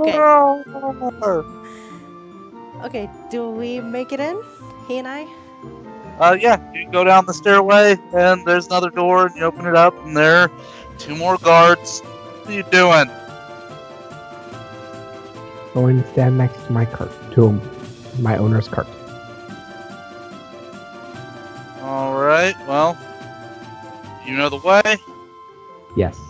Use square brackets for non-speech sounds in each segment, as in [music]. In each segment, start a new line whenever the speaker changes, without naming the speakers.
Roar! [laughs]
Okay, do we make it in? He and I?
Uh, yeah, you go down the stairway, and there's another door, and you open it up, and there are two more guards. What are you doing?
Going to stand next to my cart, to my owner's cart.
All right, well, you know the way.
Yes.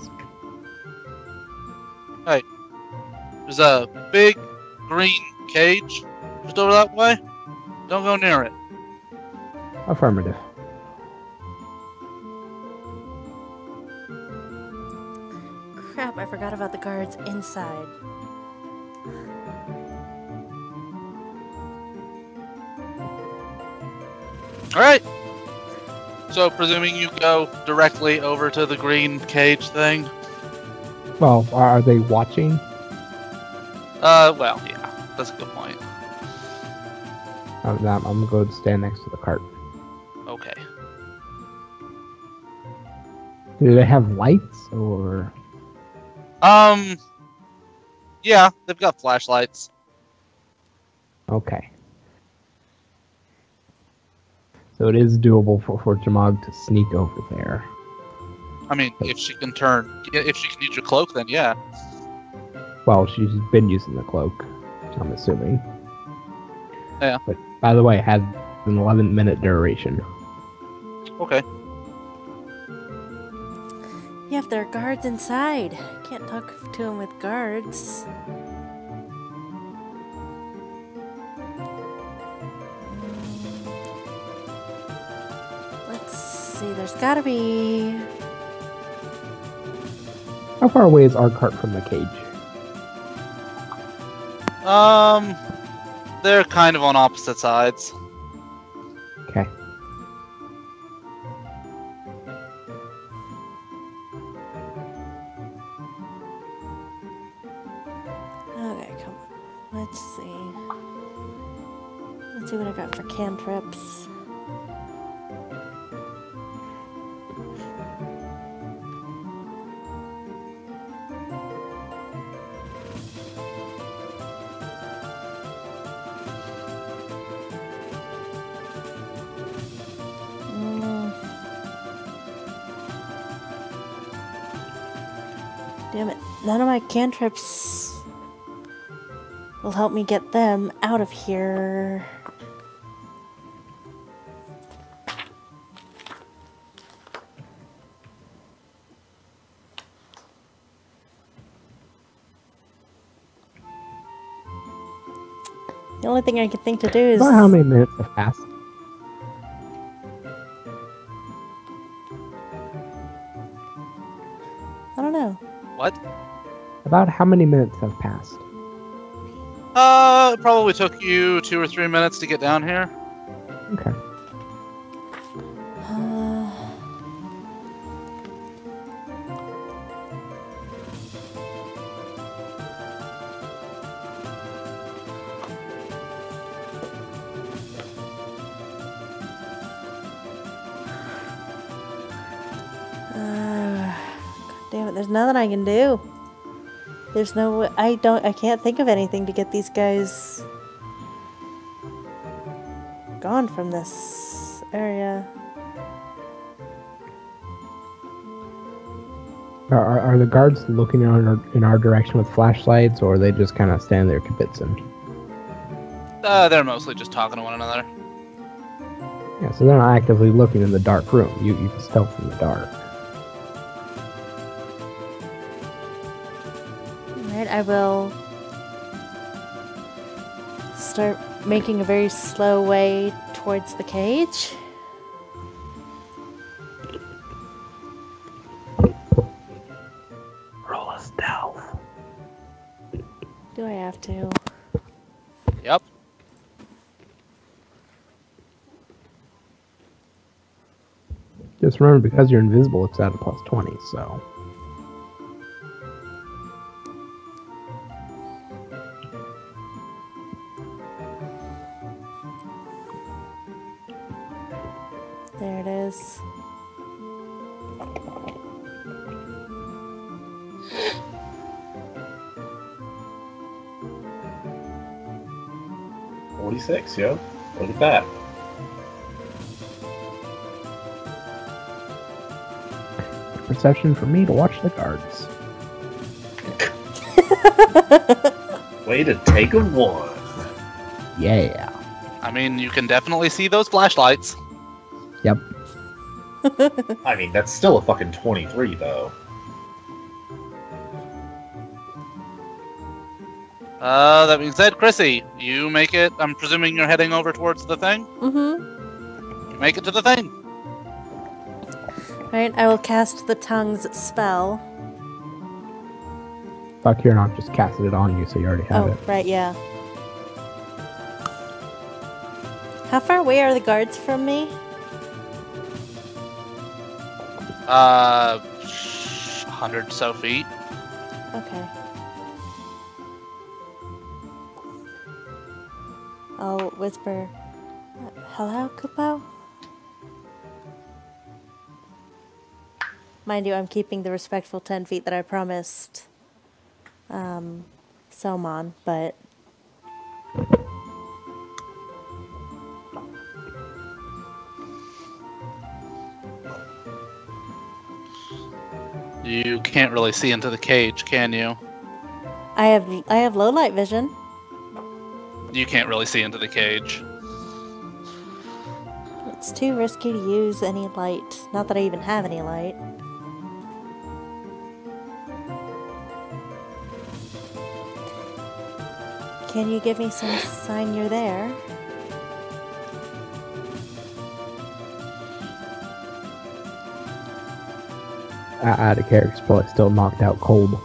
There's a big green cage just over that way. Don't go near it.
Affirmative.
Crap, I forgot about the guards inside.
All right. So, presuming you go directly over to the green cage thing.
Well, are are they watching?
Uh, well, yeah, that's a good point.
I'm, I'm going to stand next to the cart.
Okay.
Do they have lights or?
Um. Yeah, they've got flashlights.
Okay. So it is doable for, for Jamag to sneak over there.
I mean, if she can turn, if she can use your cloak, then yeah.
Well, she's been using the cloak, I'm assuming.
Yeah.
But by the way, it has an 11 minute duration.
Okay.
Yeah, if there are guards inside. Can't talk to them with guards. Let's see, there's gotta be.
How far away is our cart from the cage?
Um, they're kind of on opposite sides.
Okay.
Okay, come on. Let's see. Let's see what I got for cantrips. Damn it. None of my cantrips will help me get them out of here. The only thing I can think to do is
About how many minutes have passed? About how many minutes have passed?
Uh, it probably took you two or three minutes to get down here.
Okay.
Uh, Uh, God damn it! There's nothing I can do. There's no. I don't. I can't think of anything to get these guys gone from this area.
Are, are, are the guards looking in our, in our direction with flashlights, or are they just kind of standing there kibitzing?
Uh, they're mostly just talking to one another.
Yeah, so they're not actively looking in the dark room. You, you can stealth in the dark.
I will start making a very slow way towards the cage.
Roll a stealth.
Do I have to?
Yep.
Just remember, because you're invisible, it's at a plus 20, so.
Yo. Look at that.
Perception for me to watch the guards. [laughs]
Way to take a one.
Yeah.
I mean, you can definitely see those flashlights.
Yep. [laughs]
I mean, that's still a fucking 23, though.
Uh, that being said, Chrissy, you make it. I'm presuming you're heading over towards the thing.
Mm-hmm.
You make it to the thing.
Right, I will cast the tongue's spell.
Thought Kieran just casted it on you, so you already have
oh,
it.
right, yeah. How far away are the guards from me?
Uh, hundred so feet.
Okay. I'll whisper, "Hello, Kupo." Mind you, I'm keeping the respectful ten feet that I promised. Um, Selmon, but
You can't really see into the cage, can you?
I have I have low light vision.
You can't really see into the cage.
It's too risky to use any light. Not that I even have any light. Can you give me some sign you're there?
Uh, out of character's probably still knocked out cold.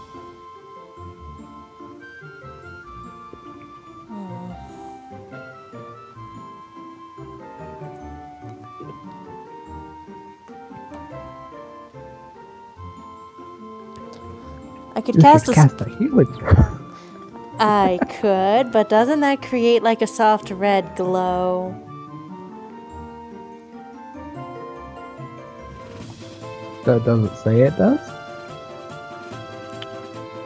I could
You
cast
should
a. s-
cast a healing.
I could, but doesn't that create like a soft red glow?
That doesn't say it does.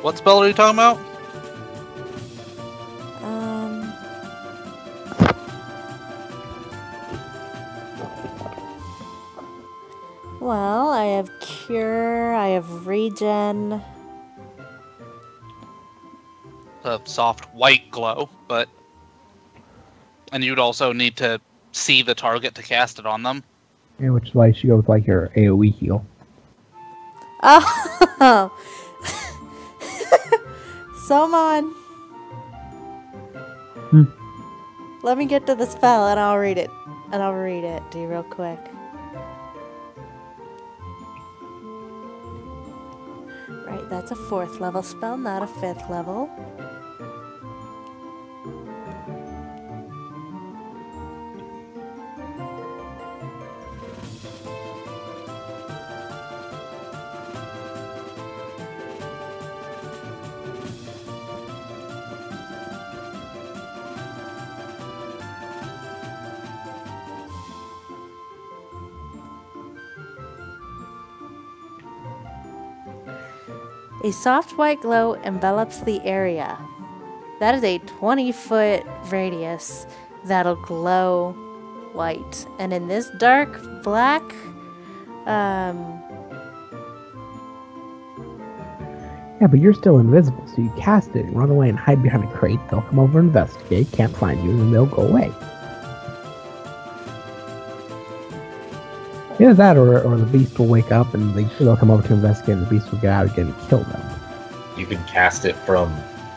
What spell are you talking about?
Um. Well, I have cure, I have regen.
A soft white glow, but and you'd also need to see the target to cast it on them.
Yeah, which is why you should go with like your AoE heal.
Oh! [laughs] Someone!
Hmm.
Let me get to the spell and I'll read it. And I'll read it to you real quick. Right, that's a fourth level spell, not a fifth level. A soft white glow envelops the area. That is a 20 foot radius that'll glow white. And in this dark black, um,
Yeah, but you're still invisible, so you cast it, run away, and hide behind a crate. They'll come over, and investigate, can't find you, and then they'll go away. Either that, or, or the beast will wake up, and they, they'll come over to investigate, and the beast will get out again and kill them.
You can cast it from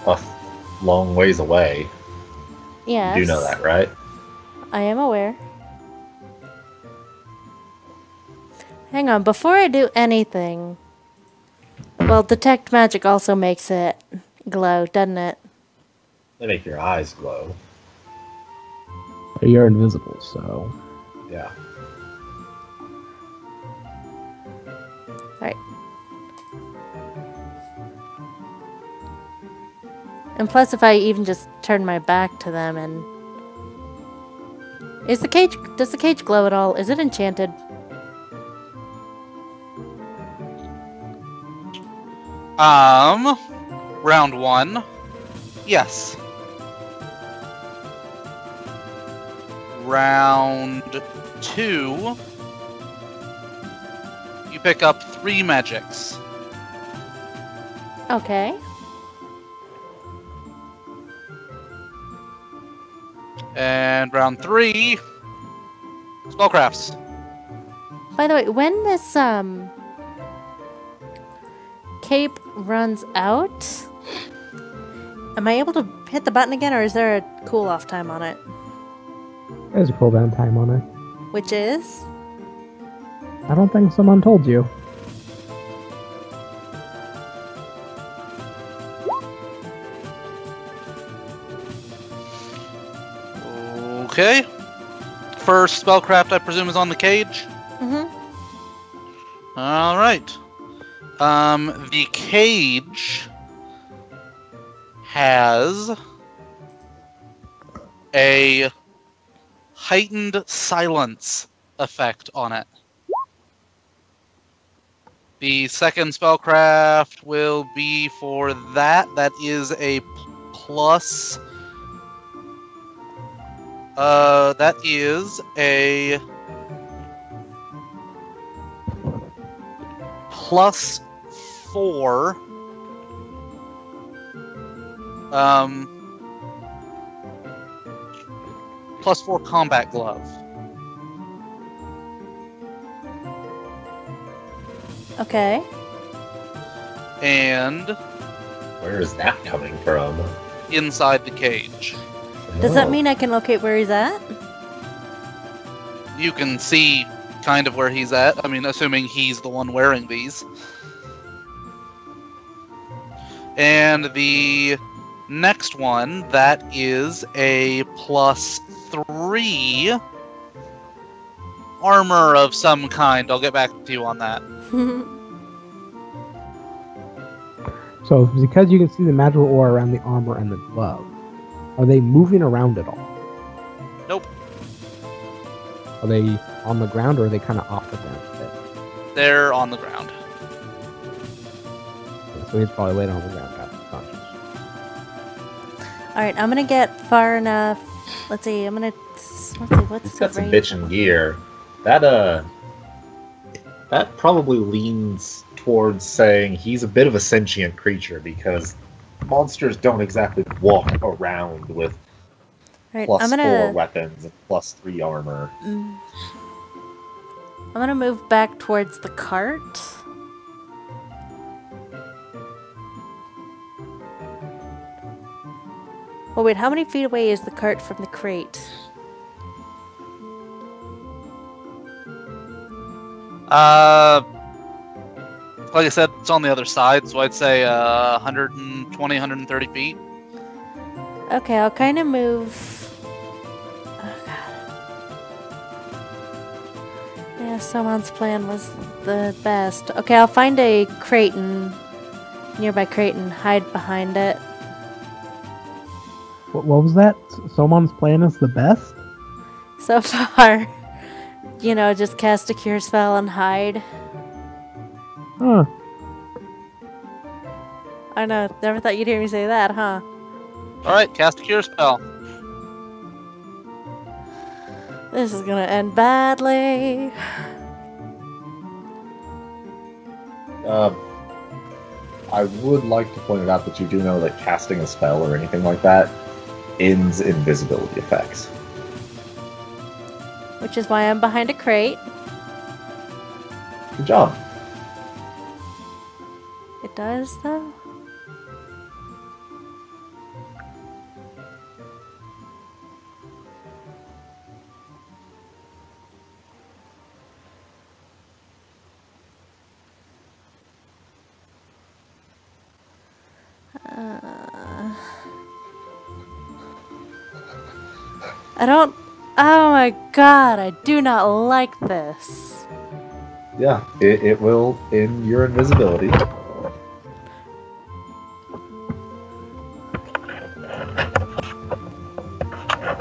a f- long ways away.
yes.
You do know that, right?
I am aware. Hang on, before I do anything. Well, detect magic also makes it glow, doesn't it?
They make your eyes glow.
But you're invisible, so.
Yeah.
Right. And plus, if I even just turn my back to them and. Is the cage. Does the cage glow at all? Is it enchanted?
Um, round one. Yes. round two, you pick up three magics.
Okay.
And round three, spellcrafts.
By the way, when this um cape runs out, am I able to hit the button again, or is there a cool off time on it?
There's a cooldown time on it.
Which is
I don't think someone told you.
Okay. First spellcraft, I presume, is on the cage.
mm-hmm.
All right. Um, the cage has a heightened silence effect on it. The second spellcraft will be for that. That is a plus. Uh, that is a plus four. Um, plus four combat glove.
Okay.
And
Where is that coming from?
inside the cage.
Does that
Oh.
mean I can locate where he's at?
You can see kind of where he's at. I mean, assuming he's the one wearing these. And the next one, that is a plus three armor of some kind. I'll get back to you on that. [laughs]
So because you can see the magical aura around the armor and the glove, are they moving around at all?
Nope.
Are they on the ground or are they kind of off the ground?
They're on the ground.
So he's probably laying on the ground, conscious.
All right, I'm gonna get far enough. Let's see. I'm gonna. Let's see. What's
He's
the
got some
range
bitchin' gear. That uh, that probably leans towards saying he's a bit of a sentient creature because monsters don't exactly walk around with
right,
plus
I'm
four
gonna.
weapons and plus three armor.
Mm. I'm gonna move back towards the cart. Oh wait, how many feet away is the cart from the crate?
Uh, like I said, it's on the other side, so I'd say uh, 120, 130 feet.
Okay, I'll kind of move. Oh god. Yeah, someone's plan was the best. Okay, I'll find a Creighton, nearby Creighton, hide behind it.
What, what was that? S- Someone's plan is the best?
So [laughs] far, you know, just cast a cure spell and hide.
Huh.
I know, never thought you'd hear me say that, huh?
All right, cast a cure spell.
This is gonna end badly.
Uh, I would like to point it out that you do know that casting a spell or anything like that ends invisibility effects.
Which is why I'm behind a crate.
Good job.
It does, though. Uh, I don't. Oh my god, I do not like this.
Yeah, it, it will end your invisibility.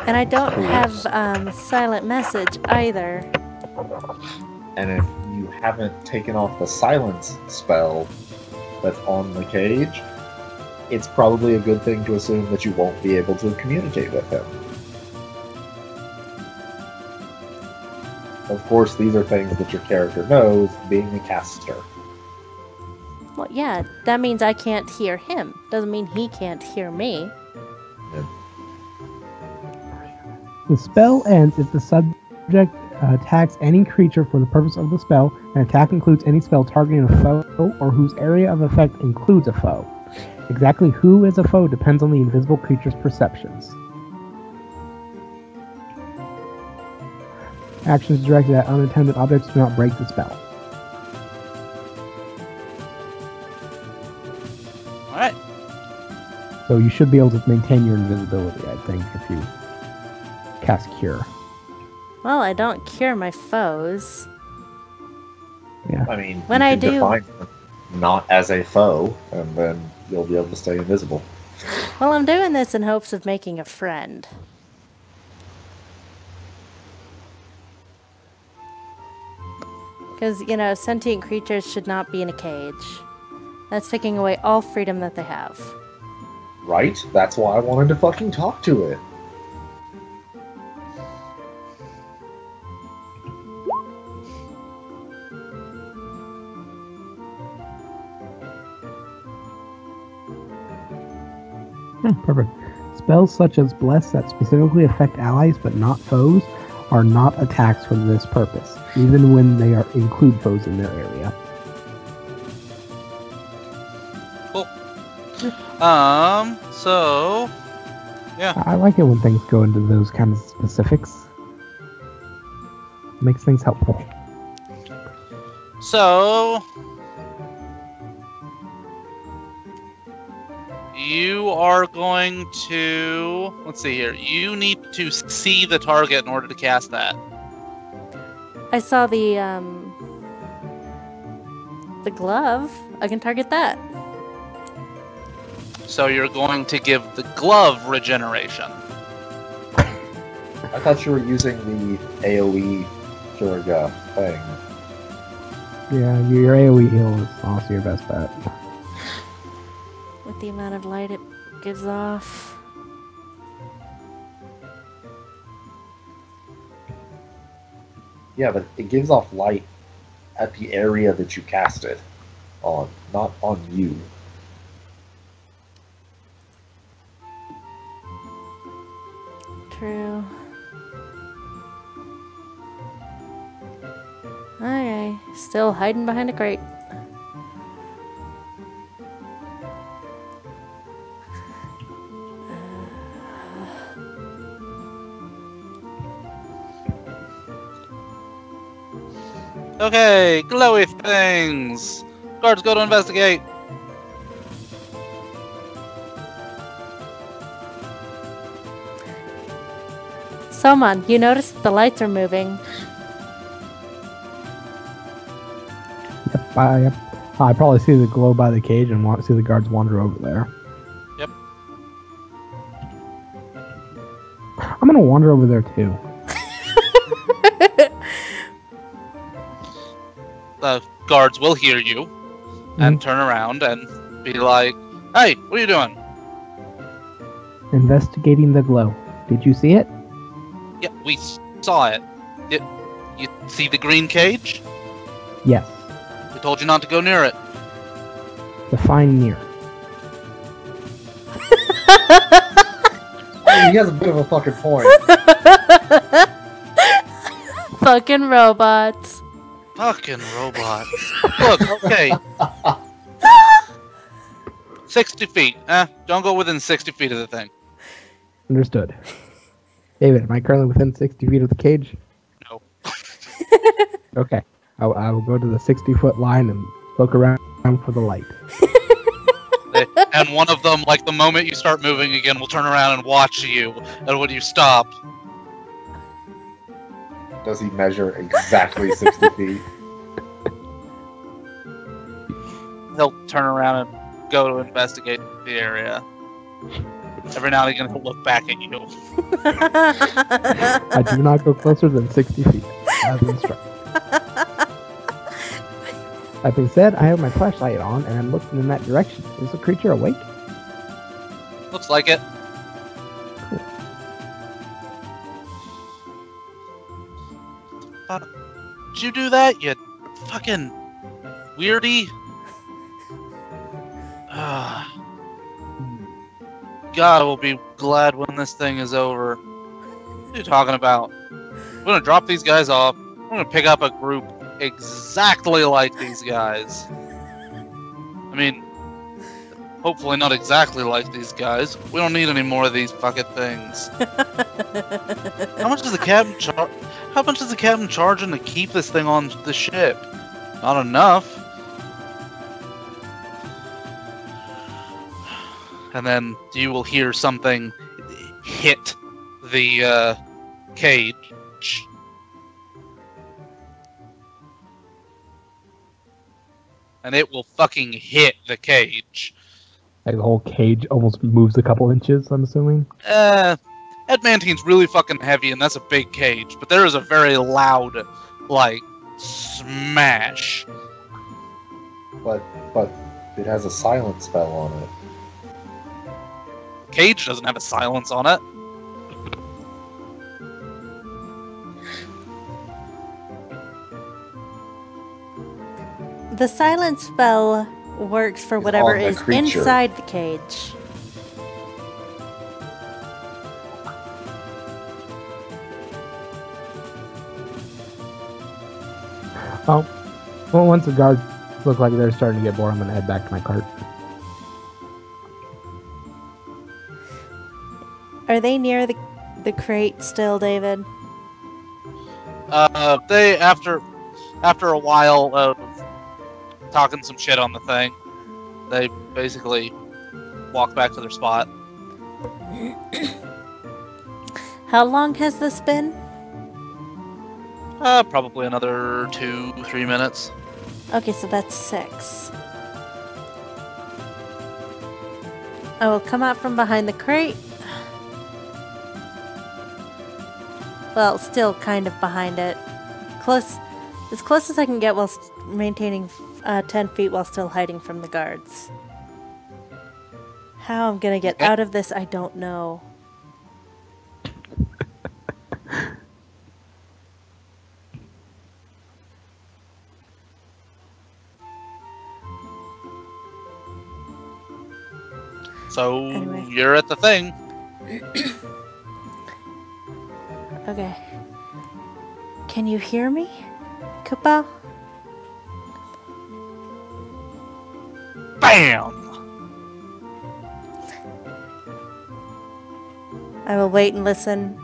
And I don't have um, silent message either.
And if you haven't taken off the silence spell that's on the cage, it's probably a good thing to assume that you won't be able to communicate with him. Of course, these are things that your character knows, being a caster.
Well, yeah, that means I can't hear him. Doesn't mean he can't hear me.
The spell ends if the subject uh, attacks any creature for the purpose of the spell. An attack includes any spell targeting a foe or whose area of effect includes a foe. Exactly who is a foe depends on the invisible creature's perceptions. Actions directed at unattended objects do not break the spell.
Alright.
So you should be able to maintain your invisibility, I think, if you cast Cure.
Well, I don't cure my foes.
Yeah.
I mean,
When
you
I
can
do-
define them not as a foe, and then you'll be able to stay invisible.
Well, I'm doing this in hopes of making a friend. Because, you know, sentient creatures should not be in a cage. That's taking away all freedom that they have.
Right? That's why I wanted to fucking talk to it.
Yeah, perfect. Spells such as Bless that specifically affect allies but not foes are not attacks for this purpose, even when they are include foes in their area.
Um, so
Yeah. I like it when things go into those kind of specifics. Makes things helpful.
So you are going to let's see here. You need to see the target in order to cast that.
I saw the, um. The glove. I can target that.
So you're going to give the glove regeneration.
I thought you were using the AoE Curaga thing.
Yeah, your AoE heal is honestly your best bet.
The amount of light it gives off.
Yeah, but it gives off light at the area that you cast it on, not on you.
True. Okay, still hiding behind a crate.
Okay, glowy things. Guards go to investigate.
Someone, you notice the lights are moving.
Yep, I, yep. I probably see the glow by the cage and want see the guards wander over there.
Yep.
I'm gonna wander over there too. [laughs]
The guards will hear you and hmm? turn around and be like, "Hey, what are you doing?"
Investigating the glow. Did you see it?
Yeah, we saw it. it. You see the green cage?
Yes.
We told you not to go near it.
Define near. [laughs]
Hey, he has a bit of a fucking point. [laughs]
Fucking robots.
Fucking robots. [laughs] Look, okay. 60 feet. Eh, don't go within 60 feet of the thing.
Understood. David, am I currently within 60 feet of the cage?
No. [laughs]
Okay. I, I will go to the 60 foot line and look around for the light.
and one of them, like the moment you start moving again, will turn around and watch you. And when you stop,
Does he measure exactly [laughs] 60 feet?
he'll turn around and go to investigate the area. Every now and again, he'll look back at you. [laughs]
I do not go closer than 60 feet, as instructed. That being said, I have my flashlight on and I'm looking in that direction. Is the creature awake?
Looks like it. You do that? You fucking weirdy. Ah. God will be glad when this thing is over. What are you talking about? We're gonna drop these guys off. We're gonna pick up a group exactly like these guys. I mean, hopefully not exactly like these guys. We don't need any more of these fucking things. [laughs] How much does the captain charge? How much is the captain charging to keep this thing on the ship? Not enough. And then you will hear something hit the uh, cage. And it will fucking hit the cage.
Like the whole cage almost moves a couple inches. I'm assuming.
Uh, Adamantine's really fucking heavy, and that's a big cage. But there is a very loud, like, smash.
But but it has a silent spell on it.
Cage doesn't have a silence on it.
The silence spell works for whatever is
creature.
inside the cage.
Oh, well, once the guards look like they're starting to get bored, I'm gonna head back to my cart.
Are they near the the crate still, David?
Uh, they after after a while of talking some shit on the thing, they basically walk back to their spot. [clears throat]
How long has this been?
Uh, probably another two, three minutes.
Okay, so that's six. I will come out from behind the crate. Well, still kind of behind it. Close, as close as I can get while maintaining uh, 10 feet while still hiding from the guards. How I'm gonna get out of this, I don't know. [laughs]
So
Anyway.
you're at the thing. [clears throat]
Okay. Can you hear me, Kupo?
Bam!
I will wait and listen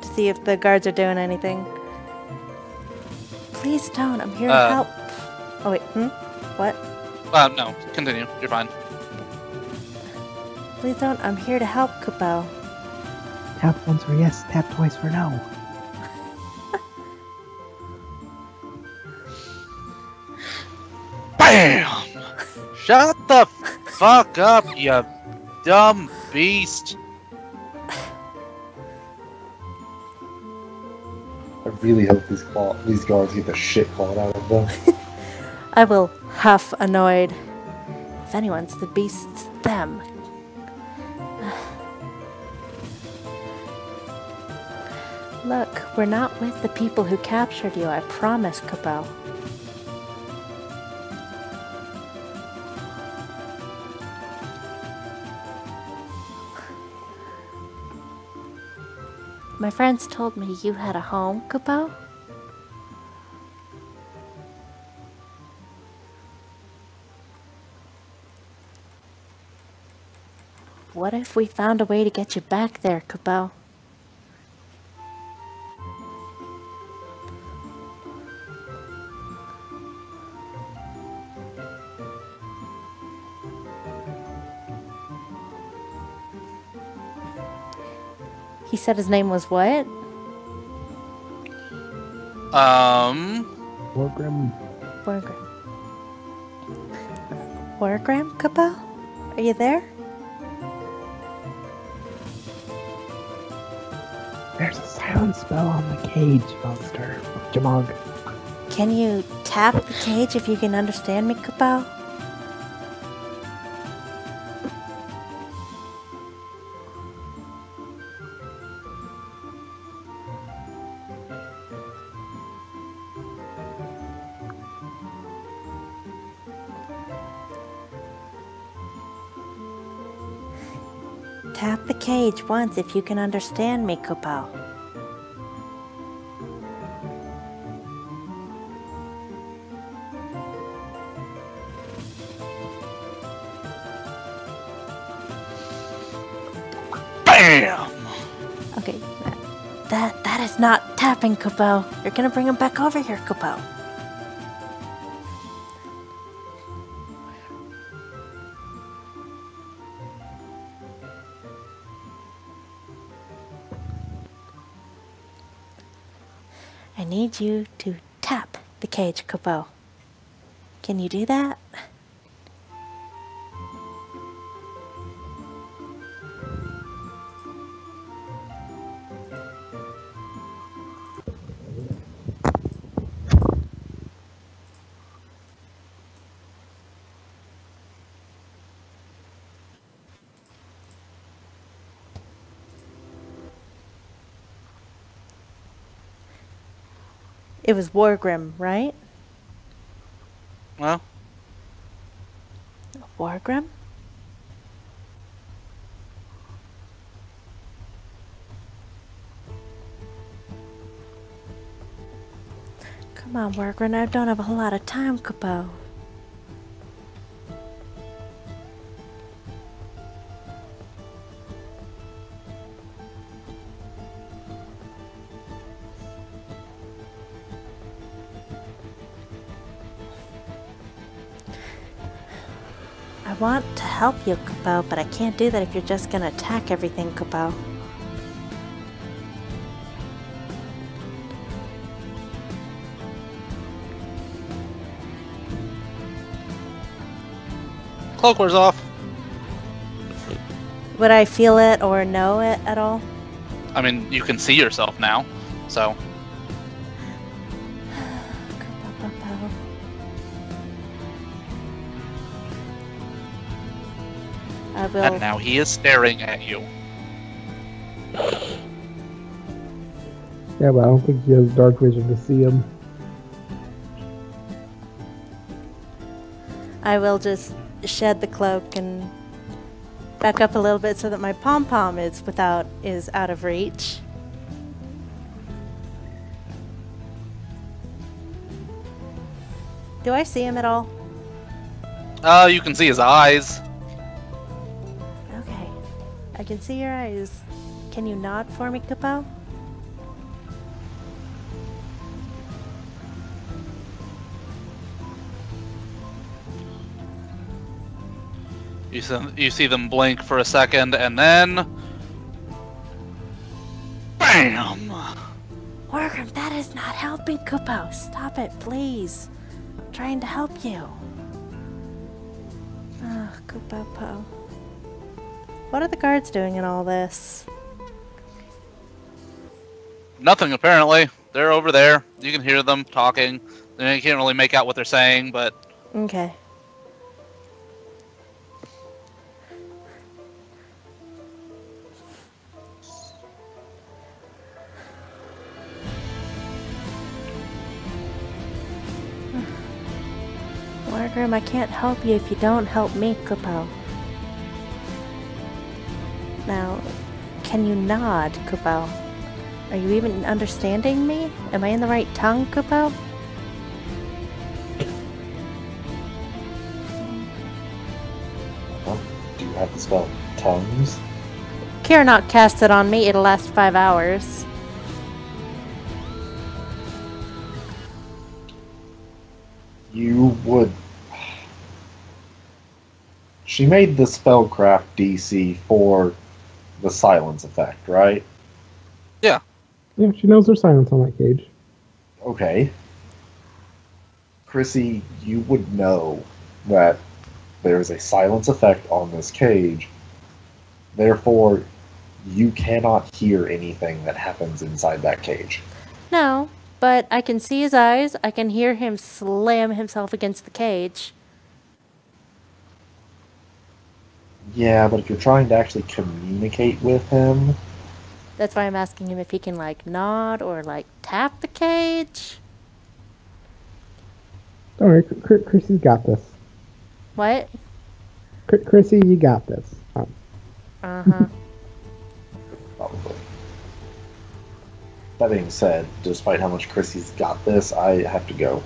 to see if the guards are doing anything. Please don't. I'm here to
Uh.
help. Oh wait. Hmm. What?
Uh, no, continue. You're fine.
Please don't. I'm here to help, Kupo.
Tap once for yes, tap twice for no. [laughs]
Bam! Shut the fuck up, you dumb beast.
I really hope these claw- these guards get the shit clawed out of them. [laughs]
I will huff, annoyed. If anyone's the beasts, them. [sighs] Look, we're not with the people who captured you, I promise, Kupo. My friends told me you had a home, Kupo. What if we found a way to get you back there, Kupo? Said his name was what?
Um,
Wargrim.
Wargram. Wargram, Kupo? Are you there?
There's a silent spell on the cage, monster. Jamog.
Can you tap the cage if you can understand me, Kupo? Once if you can understand me, Kupao.
Bam!
Okay, that, that that is not tapping, Kupao. You're gonna bring him back over here, Kupao. You to tap the cage, Kupao. Can you do that? It was Wargrim, right?
Well,
Wargrim? Come on, Wargrim, I don't have a whole lot of time, Capo. Help you, Capo, but I can't do that if you're just gonna attack everything, Capo.
cloak wears off.
Would I feel it or know it at all?
I mean, you can see yourself now, so
will.
and now he is staring at you.
Yeah, but I don't think he has dark vision to see him.
I will just shed the cloak and back up a little bit so that my pom pom is without is out of reach. Do I see him at all?
Uh, you can see his eyes.
Can see your eyes. Can you nod for me, Kapow?
You see, you see them blink for a second, and then, bam!
Wargrim, that is not helping, Kapow. Stop it, please. I'm trying to help you. Oh, Kapow. What are the guards doing in all this?
Nothing apparently. They're over there. You can hear them talking. You can't really make out what they're saying, but
Okay. [sighs] Wargrim, I can't help you if you don't help me, Kupo. Now, can you nod, Kupo? Are you even understanding me? Am I in the right tongue, Kupo?
Do you have the spell tongues?
Kiranok cast it on me, it'll last five hours.
You would. She made the spellcraft DC for the silence effect, right?
Yeah, Yeah, she knows there's silence on that cage.
Okay. Chrissy, you would know that there is a silence effect on this cage. Therefore, you cannot hear anything that happens inside that cage.
No, but I can see his eyes. I can hear him slam himself against the cage.
Yeah, but if you're trying to actually communicate with him,
That's why I'm asking him if he can like nod or like tap the cage.
Don't worry, Chr- Chr- Chrissy's got this.
What?
Chr- Chrissy, you got this. Um,
Uh huh.
probably. That being said, despite how much Chrissy's got this, I have to go.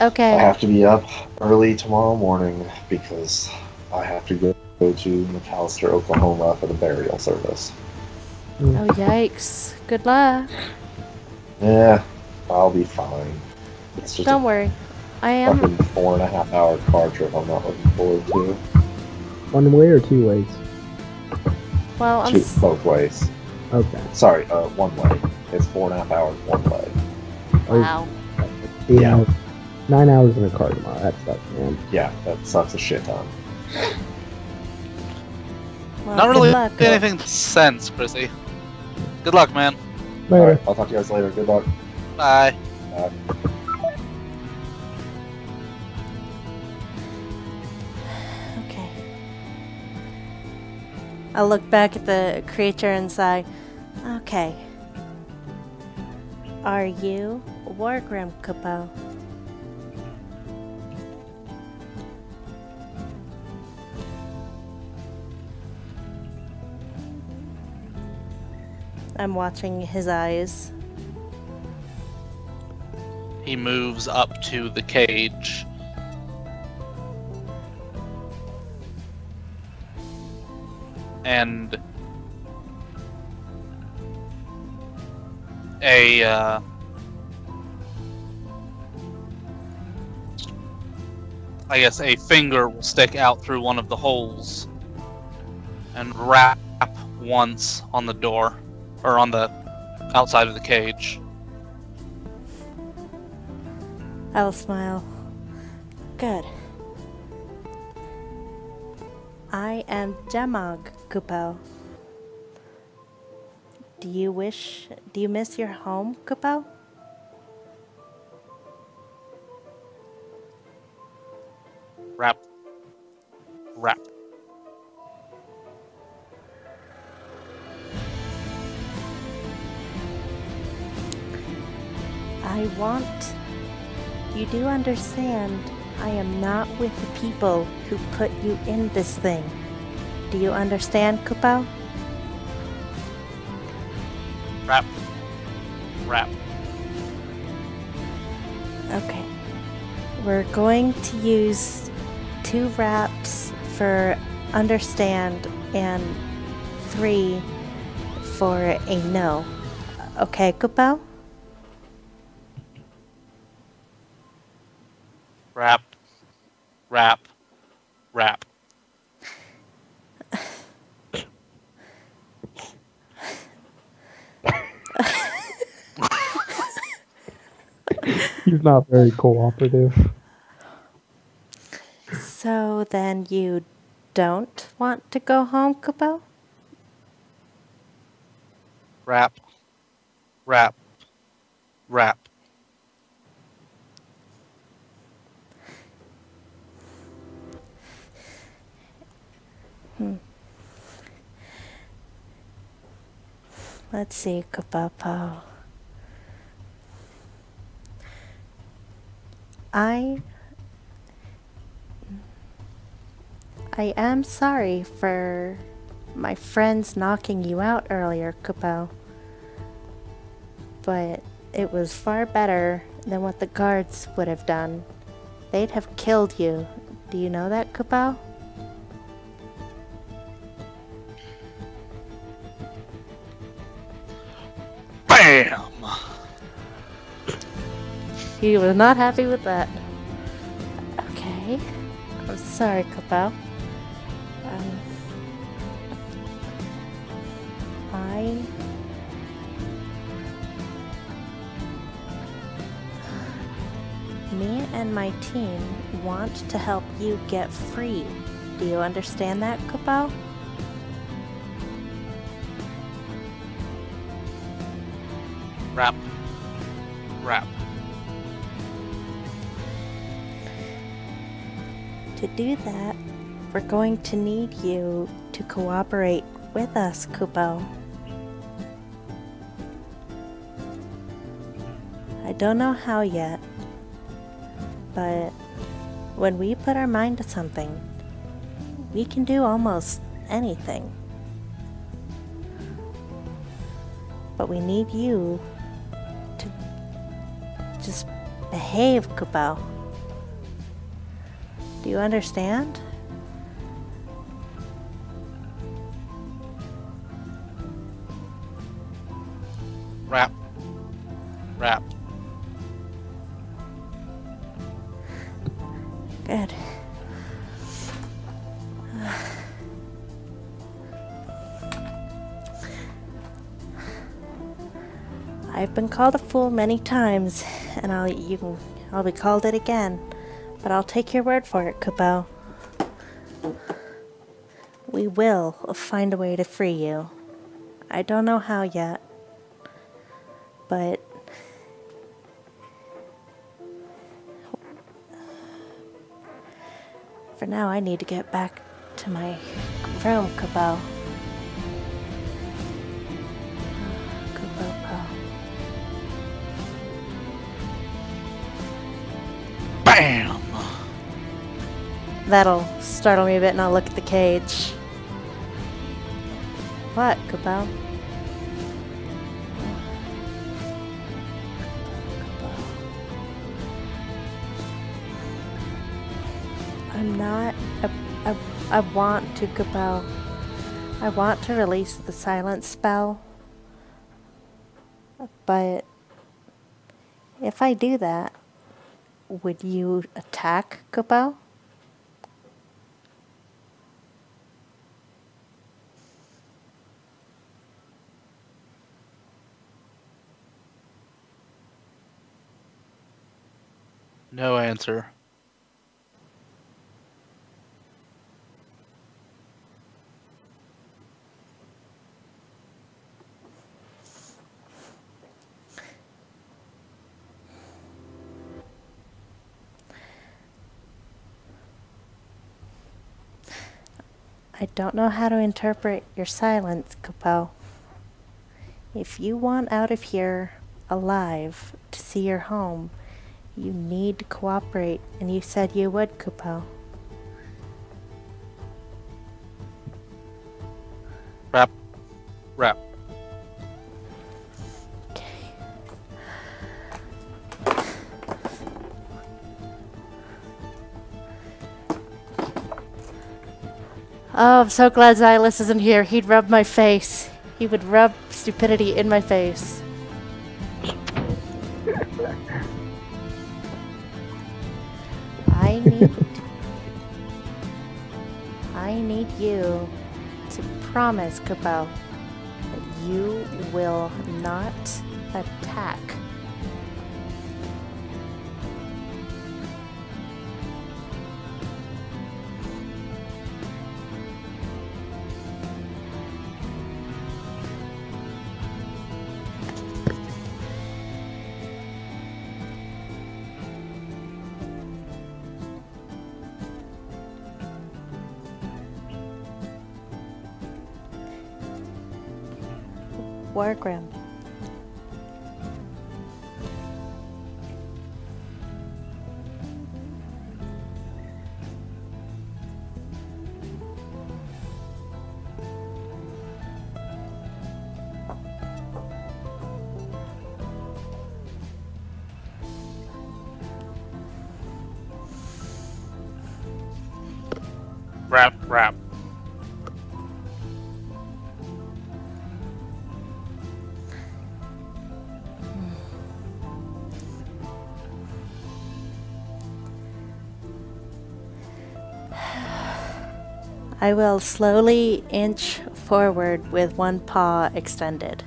Okay.
I have to be up early tomorrow morning because I have to go, go to McAllister, Oklahoma for the burial service.
Oh yikes! Good luck.
Yeah, I'll be fine. It's just
Don't
a
worry. I am.
fucking four and a half hour car trip I'm not looking forward to.
One way or two ways?
Well, I'm.
Two,
s-
both ways.
Okay.
Sorry, uh, one way. It's four and a half hours one way.
Wow.
Eight
Yeah.
hours- nine hours in a car tomorrow. That sucks, man.
Yeah, that sucks a shit ton.
Well,
Not really
luck.
anything sense, Chrissy. Good luck, man.
Later.
Alright, I'll talk to you guys later. Good luck.
Bye.
Bye. [sighs]
Okay. I'll look back at the creature and sigh. Okay. Are you Wargrim Kupo? I'm watching his eyes.
He moves up to the cage. And a uh, I guess a finger will stick out through one of the holes and rap once on the door or on the outside of the cage.
I'll smile. Good. I am Demog Kupo. Do you wish. Do you miss your home, Kupo?
Rap. Rap.
I want. You do understand I am not with the people who put you in this thing. Do you understand, Kupo?
Rap. Rap.
Okay. We're going to use two wraps for understand and three for a no. Okay, Kupo?
Rap. Rap. Rap.
He's not very cooperative.
So then you don't want to go home, Kupo?
Rap. Rap. Rap.
Let's see, Kupopo. I I am sorry for my friends knocking you out earlier, Kupo. But it was far better than what the guards would have done. They'd have killed you. Do you know that, Kupo? He was not happy with that. Okay. I'm sorry, Kupo. Um, I. Me and my team want to help you get free. Do you understand that, Kupo?
Rap.
to do that, we're going to need you to cooperate with us, Kupo. I don't know how yet, but when we put our mind to something, we can do almost anything. But we need you to just behave, Kupo. Do you understand?
Rap. Rap.
Good. I've been called a fool many times, and I'll you can I'll be called it again. But I'll take your word for it, Kupo. We will find a way to free you. I don't know how yet, but for now I need to get back to my room. Kupo
Bam!
That'll startle me a bit and I'll look at the cage. What, Kupo? I'm not. I, I, I want to, Kupo. I want to release the silence spell. But if I do that, would you attack Kupo?
No answer.
I don't know how to interpret your silence, Kupo. If you want out of here alive to see your home, you need to cooperate, and you said you would, Kupo.
Rap. Rap.
Okay. Oh, I'm so glad Xylus isn't here. He'd rub my face. He would rub stupidity in my face. Promise, Kupo, that you will not attack.
Rap. Rap.
I will slowly inch forward with one paw extended.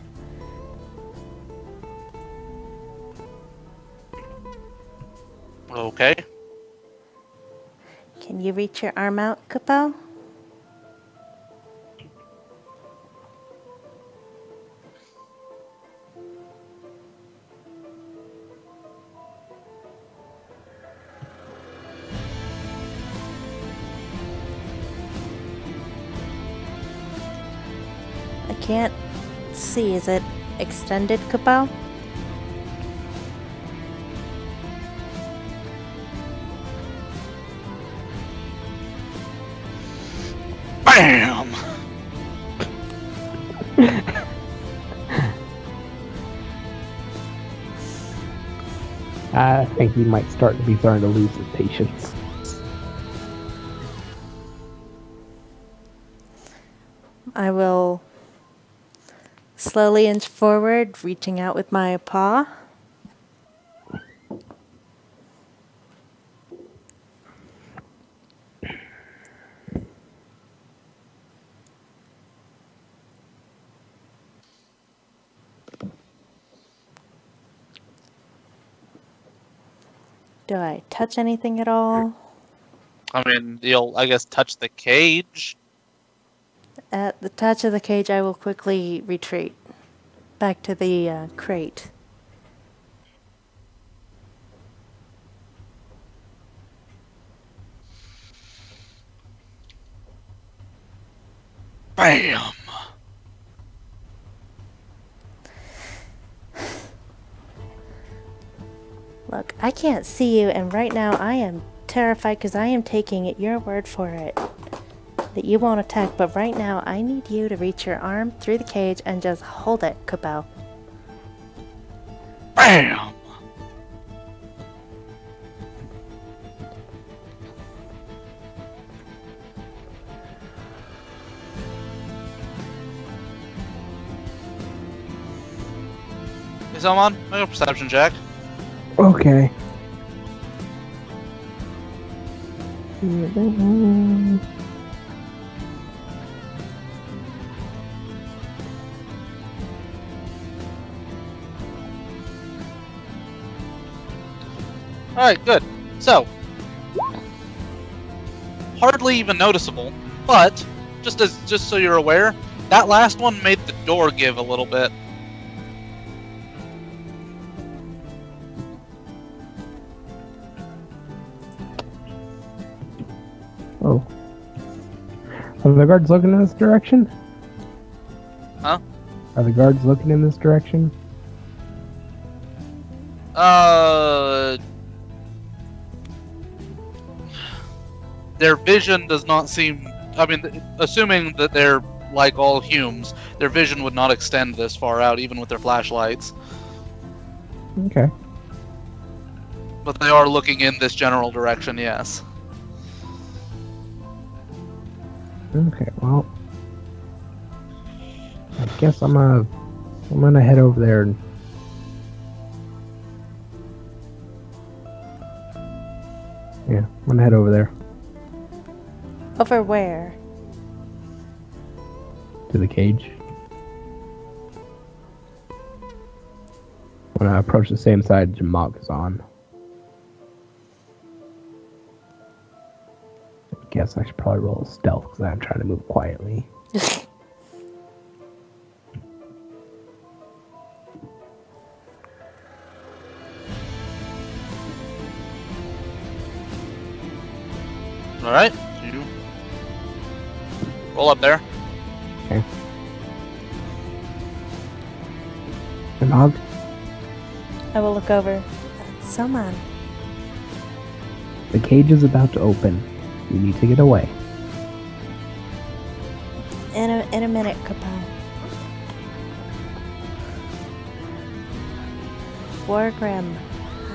Okay.
Can you reach your arm out, Kupo? is it extended Kupo?
BAM! [laughs]
I think he might start to be starting to lose his patience.
Slowly inch forward, reaching out with my paw. Do I touch anything at all?
I mean, you'll, I guess, touch the cage.
At the touch of the cage, I will quickly retreat back to the uh, crate.
Bam!
Look, I can't see you, and right now I am terrified because I am taking it, your word for it, that you won't attack. But right now, I need you to reach your arm through the cage and just hold it, Cabell.
Bam! Hey, Salman, make a perception check.
Okay.
Alright, good. So, hardly even noticeable, but just as just so you're aware, that last one made the door give a little bit.
Oh. Are the guards looking in this direction?
Huh?
Are the guards looking in this direction?
Uh, their vision does not seem. I mean, assuming that they're like all Humes, their vision would not extend this far out, even with their flashlights.
Okay.
But they are looking in this general direction, yes.
Okay, well. I guess I'm gonna I'm gonna head over there and Yeah, I'm gonna head over there
Over where?
to the cage. When I approach the same side Jamok is on. I guess I should probably roll a stealth because I'm trying to move quietly.
Alright, you roll up there. Okay.
Jamok,
I will look over. Someone.
the cage is about to open. You need to get away.
In a, in a minute, Capel. Wargrim,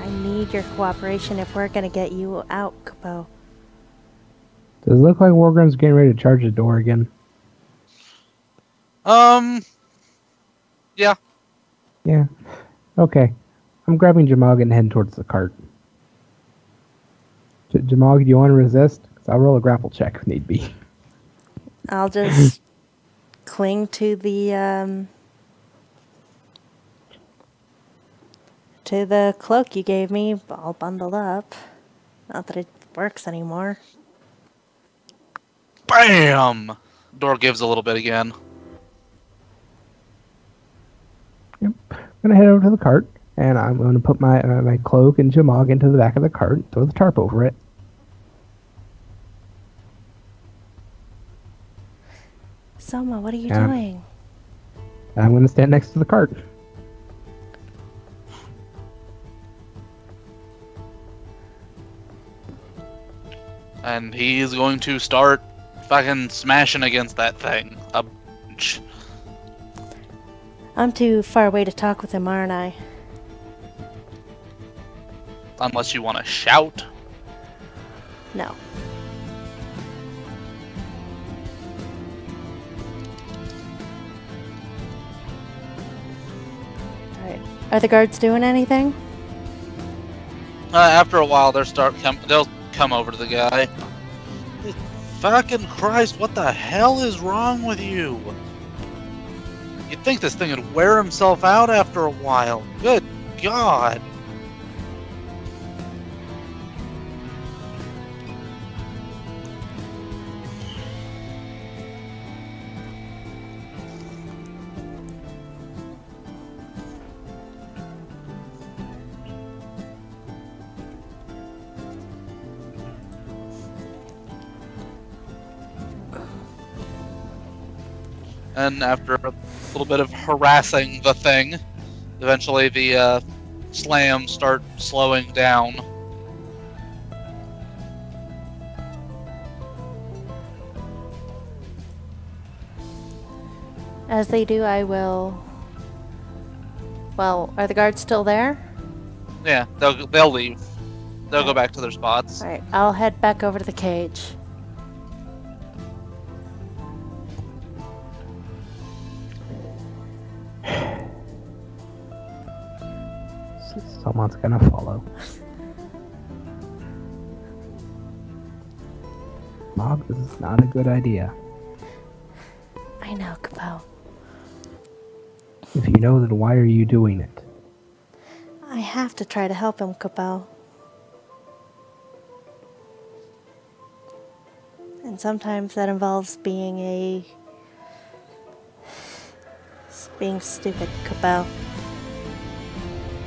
I need your cooperation if we're gonna get you out, Capel.
Does it look like Wargrim's getting ready to charge the door again?
Um,
Yeah. Yeah. Okay. I'm grabbing Jamog and heading towards the cart. J- Jamog, do you want to resist? 'Cause I'll roll a grapple check if need be.
I'll just [coughs] cling to the um to the cloak you gave me, all bundled up. Not that it works anymore.
Bam! Door gives a little bit again. Yep.
I'm gonna head over to the cart, and I'm gonna put my uh, my cloak and Jamog into the back of the cart, and throw the tarp over it.
Soma, what are you
Yeah.
doing?
and I'm gonna stand next to the cart.
And he is going to start fucking smashing against that thing. A bunch.
I'm too far away to talk with him, aren't I?
Unless you want to shout.
No. Alright. Are the guards doing anything?
Uh, after a while, they'll start come. They'll come over to the guy. Fucking Christ! What the hell is wrong with you? You'd think this thing would wear himself out after a while. Good God! And after a little bit of harassing the thing, eventually the uh, slams start slowing down.
As they do, I will. Well, are the guards still there?
Yeah, they'll they'll leave. They'll go back to their spots.
Alright, I'll head back over to the cage.
Someone's gonna follow. Mog, this is not a good idea.
I know, Capel.
If you know, then why are you doing it?
I have to try to help him, Capel. And sometimes that involves being a. being stupid, Capel.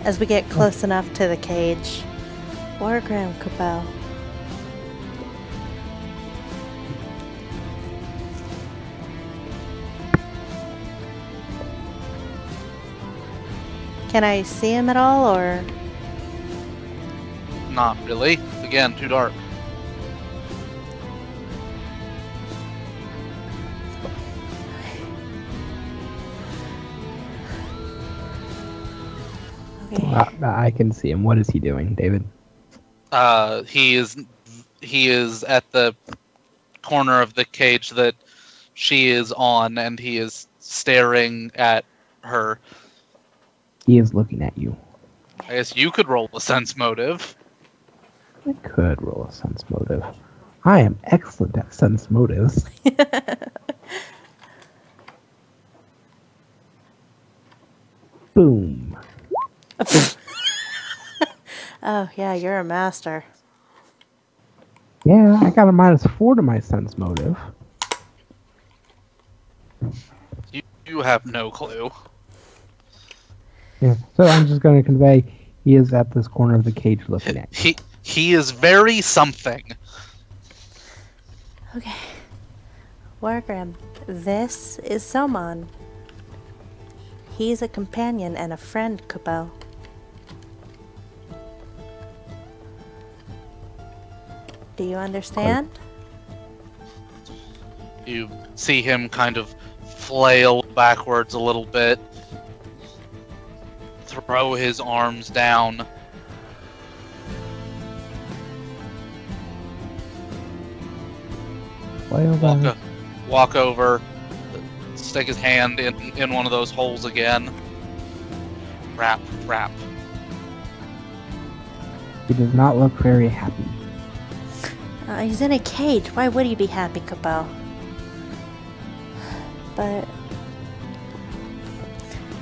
As we get close enough to the cage. Wargrim, Capel. Can I see him at all, or.
Not really. Again, too dark.
Okay.
Uh, I can see him. What is he doing, David?
Uh, he is he is at the corner of the cage that she is on, and he is staring at her.
He is looking at you.
I guess you could roll a sense motive.
I could roll a sense motive. I am excellent at sense motives. [laughs] Boom. [laughs]
oh, yeah, you're a master.
Yeah, I got a minus four to my sense motive.
You, you have no clue.
Yeah. So I'm just going to convey he is at this corner of the cage looking at you.
He he is very something.
Okay. Wargrim, this is Soman. He's a companion and a friend, Kubel. Do you understand?
You see him kind of flail backwards a little bit, throw his arms down. Walk, walk over, stick his hand in, in one of those holes again. Rap, rap.
he does not look very happy.
Uh, he's in a cage. Why would he be happy, Kubel? But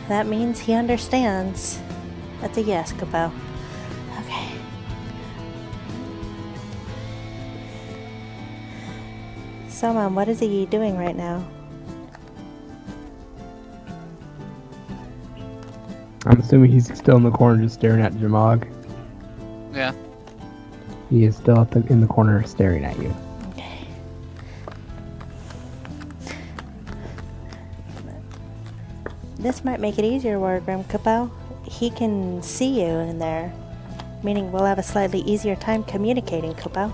that means he understands. That's a yes, Kubel. Okay. Soman, what is he doing right now?
I'm assuming he's still in the corner just staring at Jamog. He is still the, in the corner staring at you.
This might make it easier, Wargrim Kupo. He can see you in there, meaning we'll have a slightly easier time communicating, Kupo.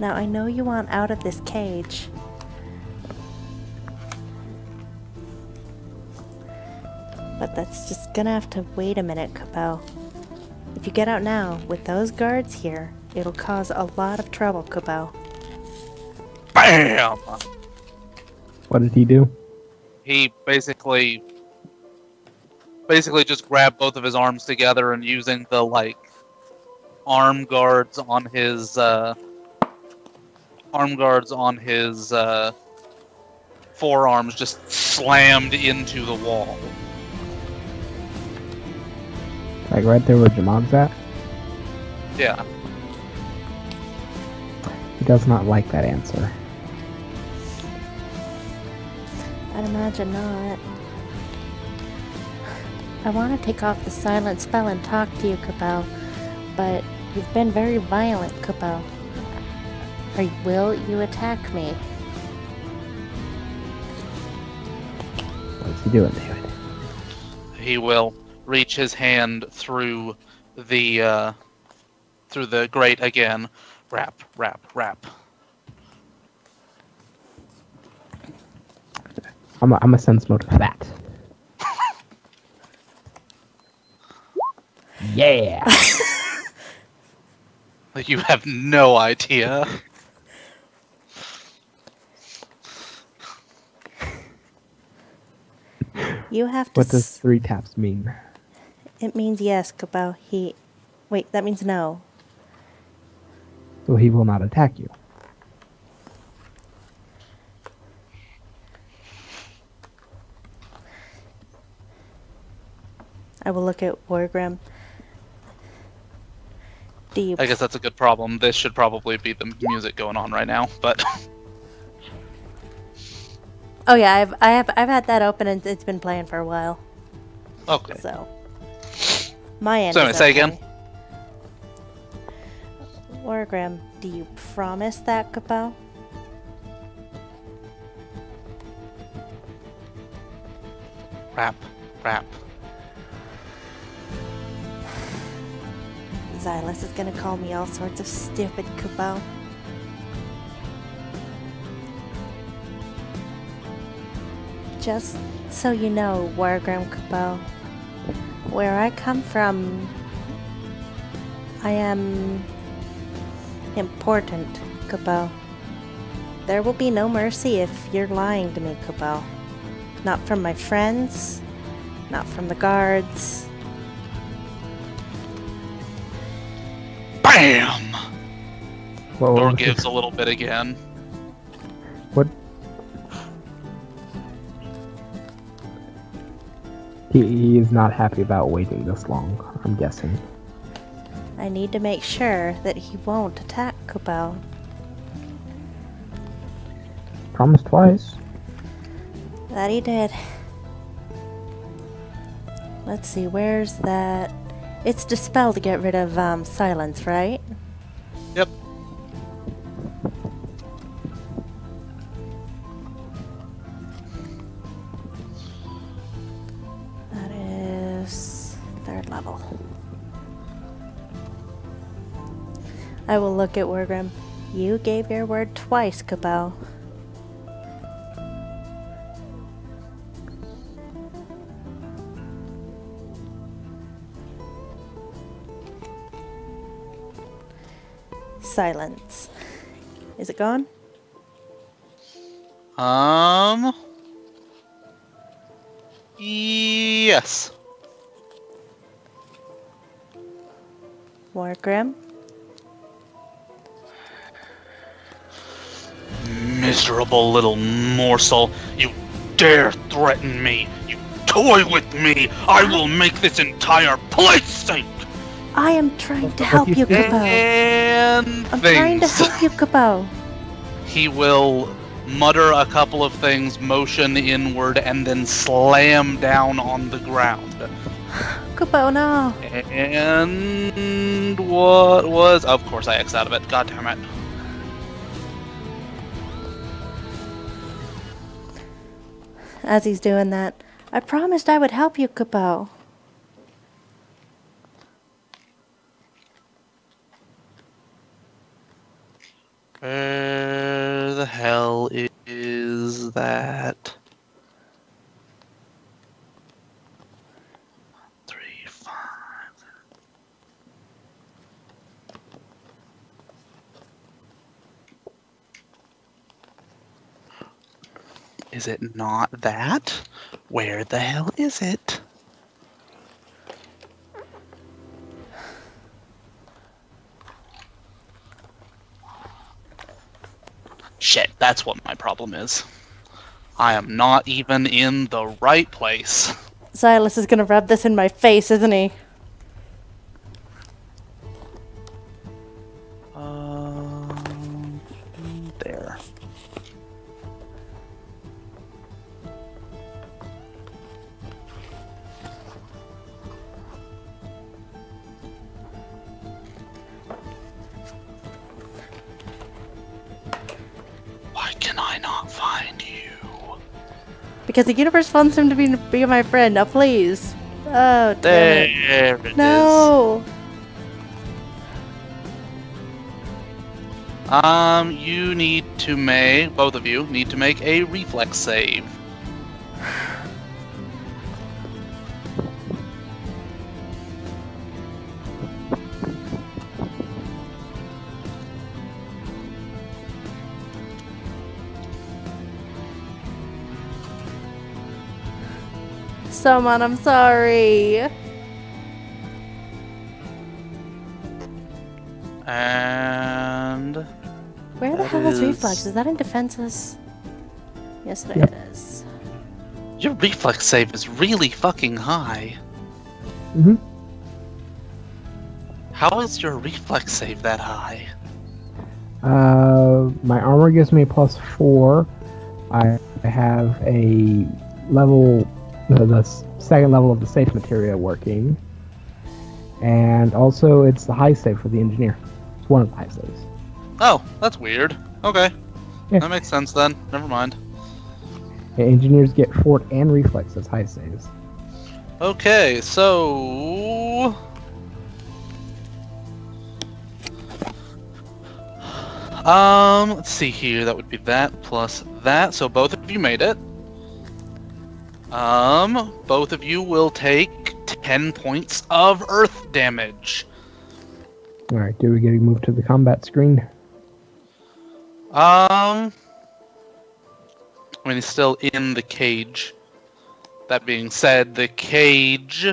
Now I know you want out of this cage. But that's just gonna have to wait a minute, Cabal. If you get out now, with those guards here, it'll cause a lot of trouble, Cabal.
Bam!
What did he do?
He basically, basically just grabbed both of his arms together and using the like arm guards on his uh, arm guards on his uh, forearms just slammed into the wall.
Like right there where Jamon's at?
Yeah.
He does not like that answer.
I'd imagine not. I want to take off the silent spell and talk to you, Capel, but you've been very violent, Cabal. Or will you attack me?
What's he doing, David?
he will reach his hand through the uh, through the grate again. Rap, rap, rap.
I'm a, I'm a sense motor that. [laughs] yeah. [laughs]
You have no idea.
You have to.
What does three taps mean?
It means yes, Cabal. He. Wait, that means no.
So he will not attack you.
I will look at Wargrim. Do you
I guess that's a good problem. This should probably be the music going on right now, but [laughs]
Oh yeah, I've I have I've had that open and it's been playing for a while.
okay.
So my end.
So
is
say again?
okay. Wargrim, do you promise that, Cabal?
Rap, rap.
Xylus is gonna call me all sorts of stupid, Cabal. Just so you know, Wargrim Cabal, where I come from, I am important, Cabal. There will be no mercy if you're lying to me, Cabal. Not from my friends, not from the guards.
Bam!
What,
Door gives a little bit again.
He, he is not happy about waiting this long, I'm guessing.
I need to make sure that he won't attack Cabal.
Promised twice.
That he did. Let's see, where's that? It's dispel to get rid of um, silence, right? I will look at Wargrim. You gave your word twice, Cabal. Silence. Is it gone?
Um. Yes.
Wargrim?
Miserable little morsel. You dare threaten me. You toy with me. I will make this entire place sink.
I am trying to help
you
you.
And
I'm trying to help you, Cabal.
He will mutter a couple of things, motion inward, and then slam down on the ground. [sighs]
Cabal, no.
And what was? Of course, I X out of it. God damn it.
as he's doing that. I promised I would help you, Kupo.
Where the hell is that? It not that? Where the hell is it? Shit, that's what my problem is. I am not even in the right place.
Xylus is gonna rub this in my face, isn't he? Because the universe wants him to be be my friend. Now, please. Oh, damn it.
There it is.
No.
Um, you need to make both of you need to make a reflex save. [sighs] [sighs] [sighs]
Someone, I'm sorry.
And
Where the hell is
is-
reflex? Is that in defenses? Yes, it
Yep.
is.
your reflex save is really fucking high.
hmm
How is your reflex save that high?
Uh, my armor gives me a plus four. I have a level, the, the second level of the safe materia working, and also it's the high save for the engineer. It's one of the high saves.
Oh, that's weird. Okay.
Yeah.
That makes sense then. Never mind.
Yeah, engineers get fort and reflex as high saves.
Okay, so [sighs] Um, let's see here. That would be that plus that. So both of you made it. Um, both of you will take 10 points of earth damage.
All right, do we get to move to the combat screen?
Um, I mean, he's still in the cage. That being said, the cage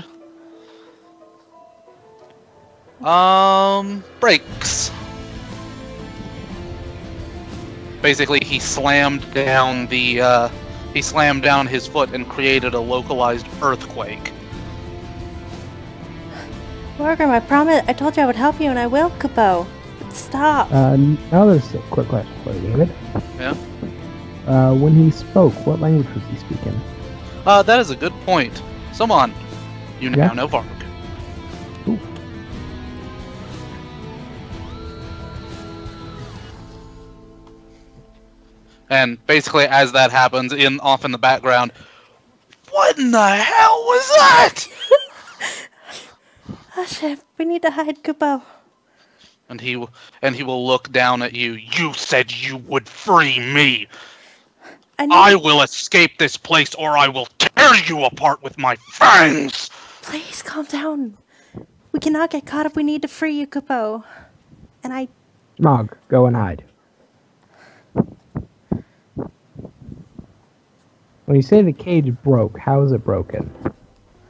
um breaks. Basically, he slammed down the uh, he slammed down his foot and created a localized earthquake.
Morgan, I promise. I told you I would help you, and I will, Kupo. Stop.
Uh, now there's a quick question for you, David.
Yeah.
Uh, when he spoke, what language was he speaking?
Uh, that is a good point. Someone, you now know Varg. And basically, as that happens, in off in the background, what in the hell was that? [laughs]
oh! We need to hide, Kupo.
And he w- and he will look down at you. You said you would free me.
I need.
I will escape this place, or I will tear you apart with my fangs.
Please calm down. We cannot get caught if we need to free you, Kupo. And I.
Mog, go and hide. When you say the cage broke, how is it broken?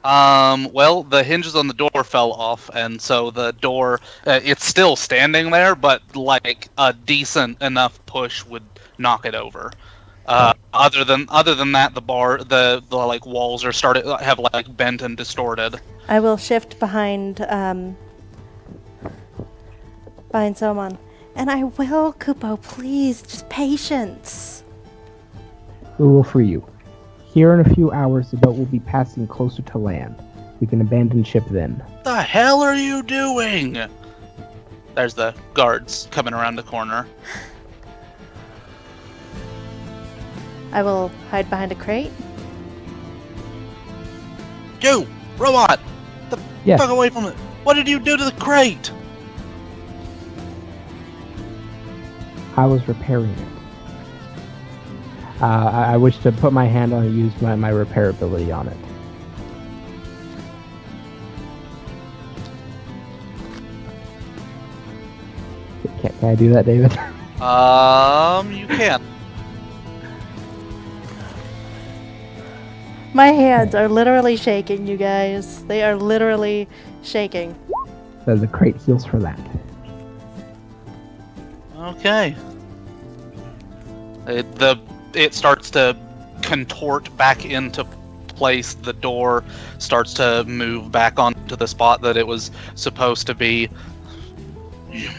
Um, well, the hinges on the door fell off, and so the door, uh, it's still standing there, but like a decent enough push would knock it over. Uh, other than other than that, the bar, the the like walls are started have like bent and distorted.
I will shift behind. Um. Behind someone. And I will, Kupo. Please, just patience.
We will free you. Here in a few hours, the boat will be passing closer to land. We can abandon ship then.
The hell are you doing? There's the guards coming around the corner.
I will hide behind a crate.
You, robot, the
Yes.
fuck away from it! What did you do to the crate?
I was repairing it. Uh, I, I wish to put my hand on it, and use my, my repair ability on it. Can, can I do that, David? [laughs]
Um, you can.
My hands are literally shaking, you guys. They are literally shaking.
So the crate heals for that.
Okay. It, the it starts to contort back into place. The door starts to move back onto the spot that it was supposed to be. You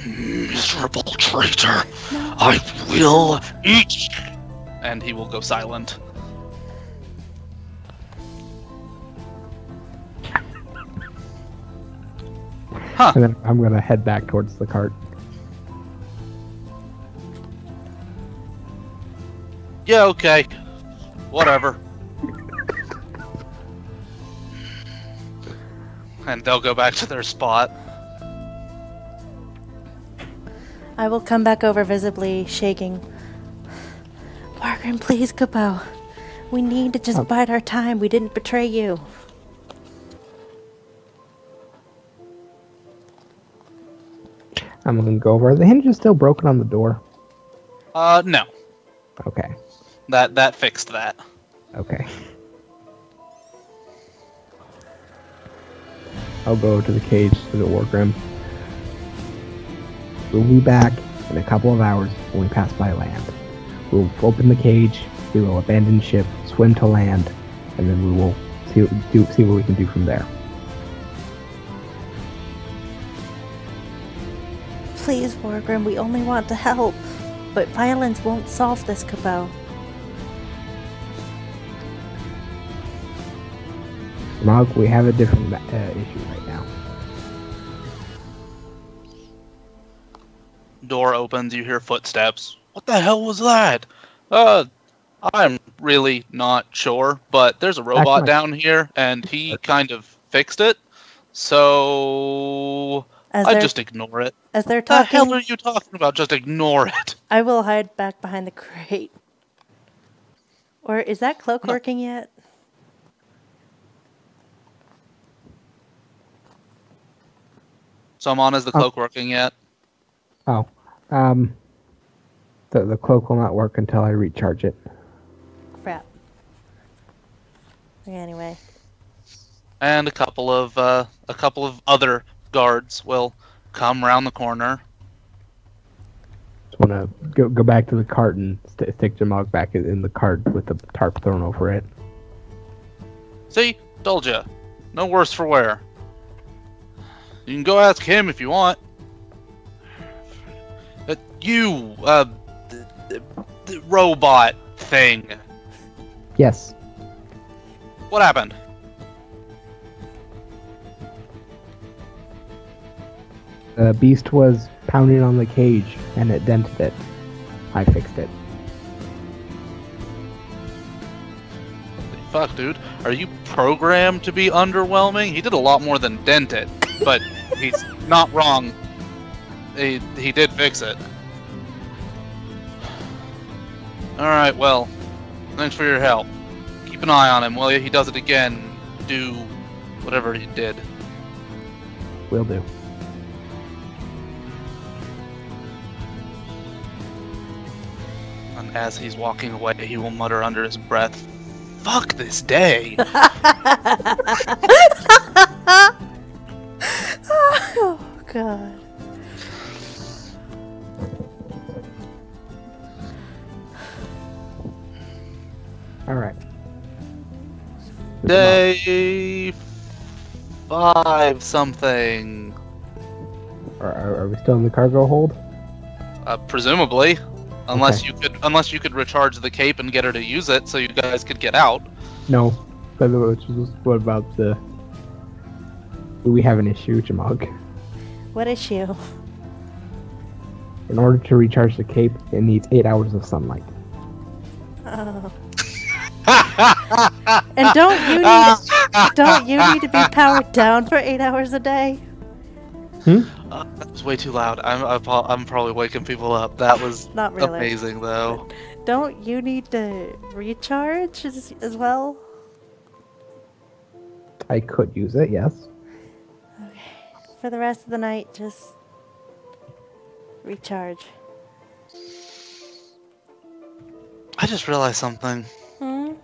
miserable traitor! I will eat. And he will go silent. Huh.
And then I'm gonna head back towards the cart.
Yeah, okay. Whatever. and they'll go back to their spot.
I will come back over visibly shaking. Margaret, please, Kupo. We need to just
Oh.
bide our time. We didn't betray you.
I'm gonna go over. The hinge is still broken on the door.
Uh, no.
Okay.
That that fixed that.
Okay. I'll go to the cage to the Wargrim. We'll be back in a couple of hours when we pass by land. We'll open the cage, we will abandon ship, swim to land, and then we will see do, see what we can do from there.
Please, Wargrim, we only want to help. But violence won't solve this, Kupo.
Mog, we have a different uh, issue right now.
Door opens, you hear footsteps. What the hell was that? Uh, I'm really not sure, but there's a robot down here, and he kind of fixed it. So
As
I just ignore it.
as they're talking,
The hell
talking,
are you talking about? Just ignore it.
I will hide back behind the crate. Or is that cloak
No.
working yet?
Samon, is the
Oh.
cloak working yet?
Oh, um, the the cloak will not work until I recharge it.
Crap. Okay, anyway.
and a couple of uh, a couple of other guards will come around the corner.
Just want to go go back to the cart and st- stick Jamog back in, in the cart with the tarp thrown over it.
See, told ya, no worse for wear. You can go ask him if you want. Uh, you, uh, the, the, the robot thing.
Yes.
What happened?
The beast was pounding on the cage and it dented it. I fixed it.
Fuck, dude. Are you programmed to be underwhelming? He did a lot more than dent it, but he's not wrong. He, he did fix it. Alright, well, thanks for your help. Keep an eye on him, will you? He does it again. Do whatever he did.
Will do.
And as he's walking away, he will mutter under his breath, Fuck this day! [laughs]
oh, God.
All right.
day five something.
Are, are, are we still in the cargo hold?
Uh, presumably, unless
Okay.
you could, unless you could recharge the cape and get her to use it, so you guys could get out.
No. By the way, which was- what about the? Do we have an issue, Jamog?
What issue?
In order to recharge the cape, it needs eight hours of sunlight.
Oh. And don't you need don't you need to be powered down for eight hours a day?
Uh, that was way too loud. I'm, I'm, I'm probably waking people up. That [laughs] was
Not really.
amazing, though.
Don't you need to recharge as, as well?
I could use it, yes.
For the rest of the night, just recharge.
I just realized something.
Hmm?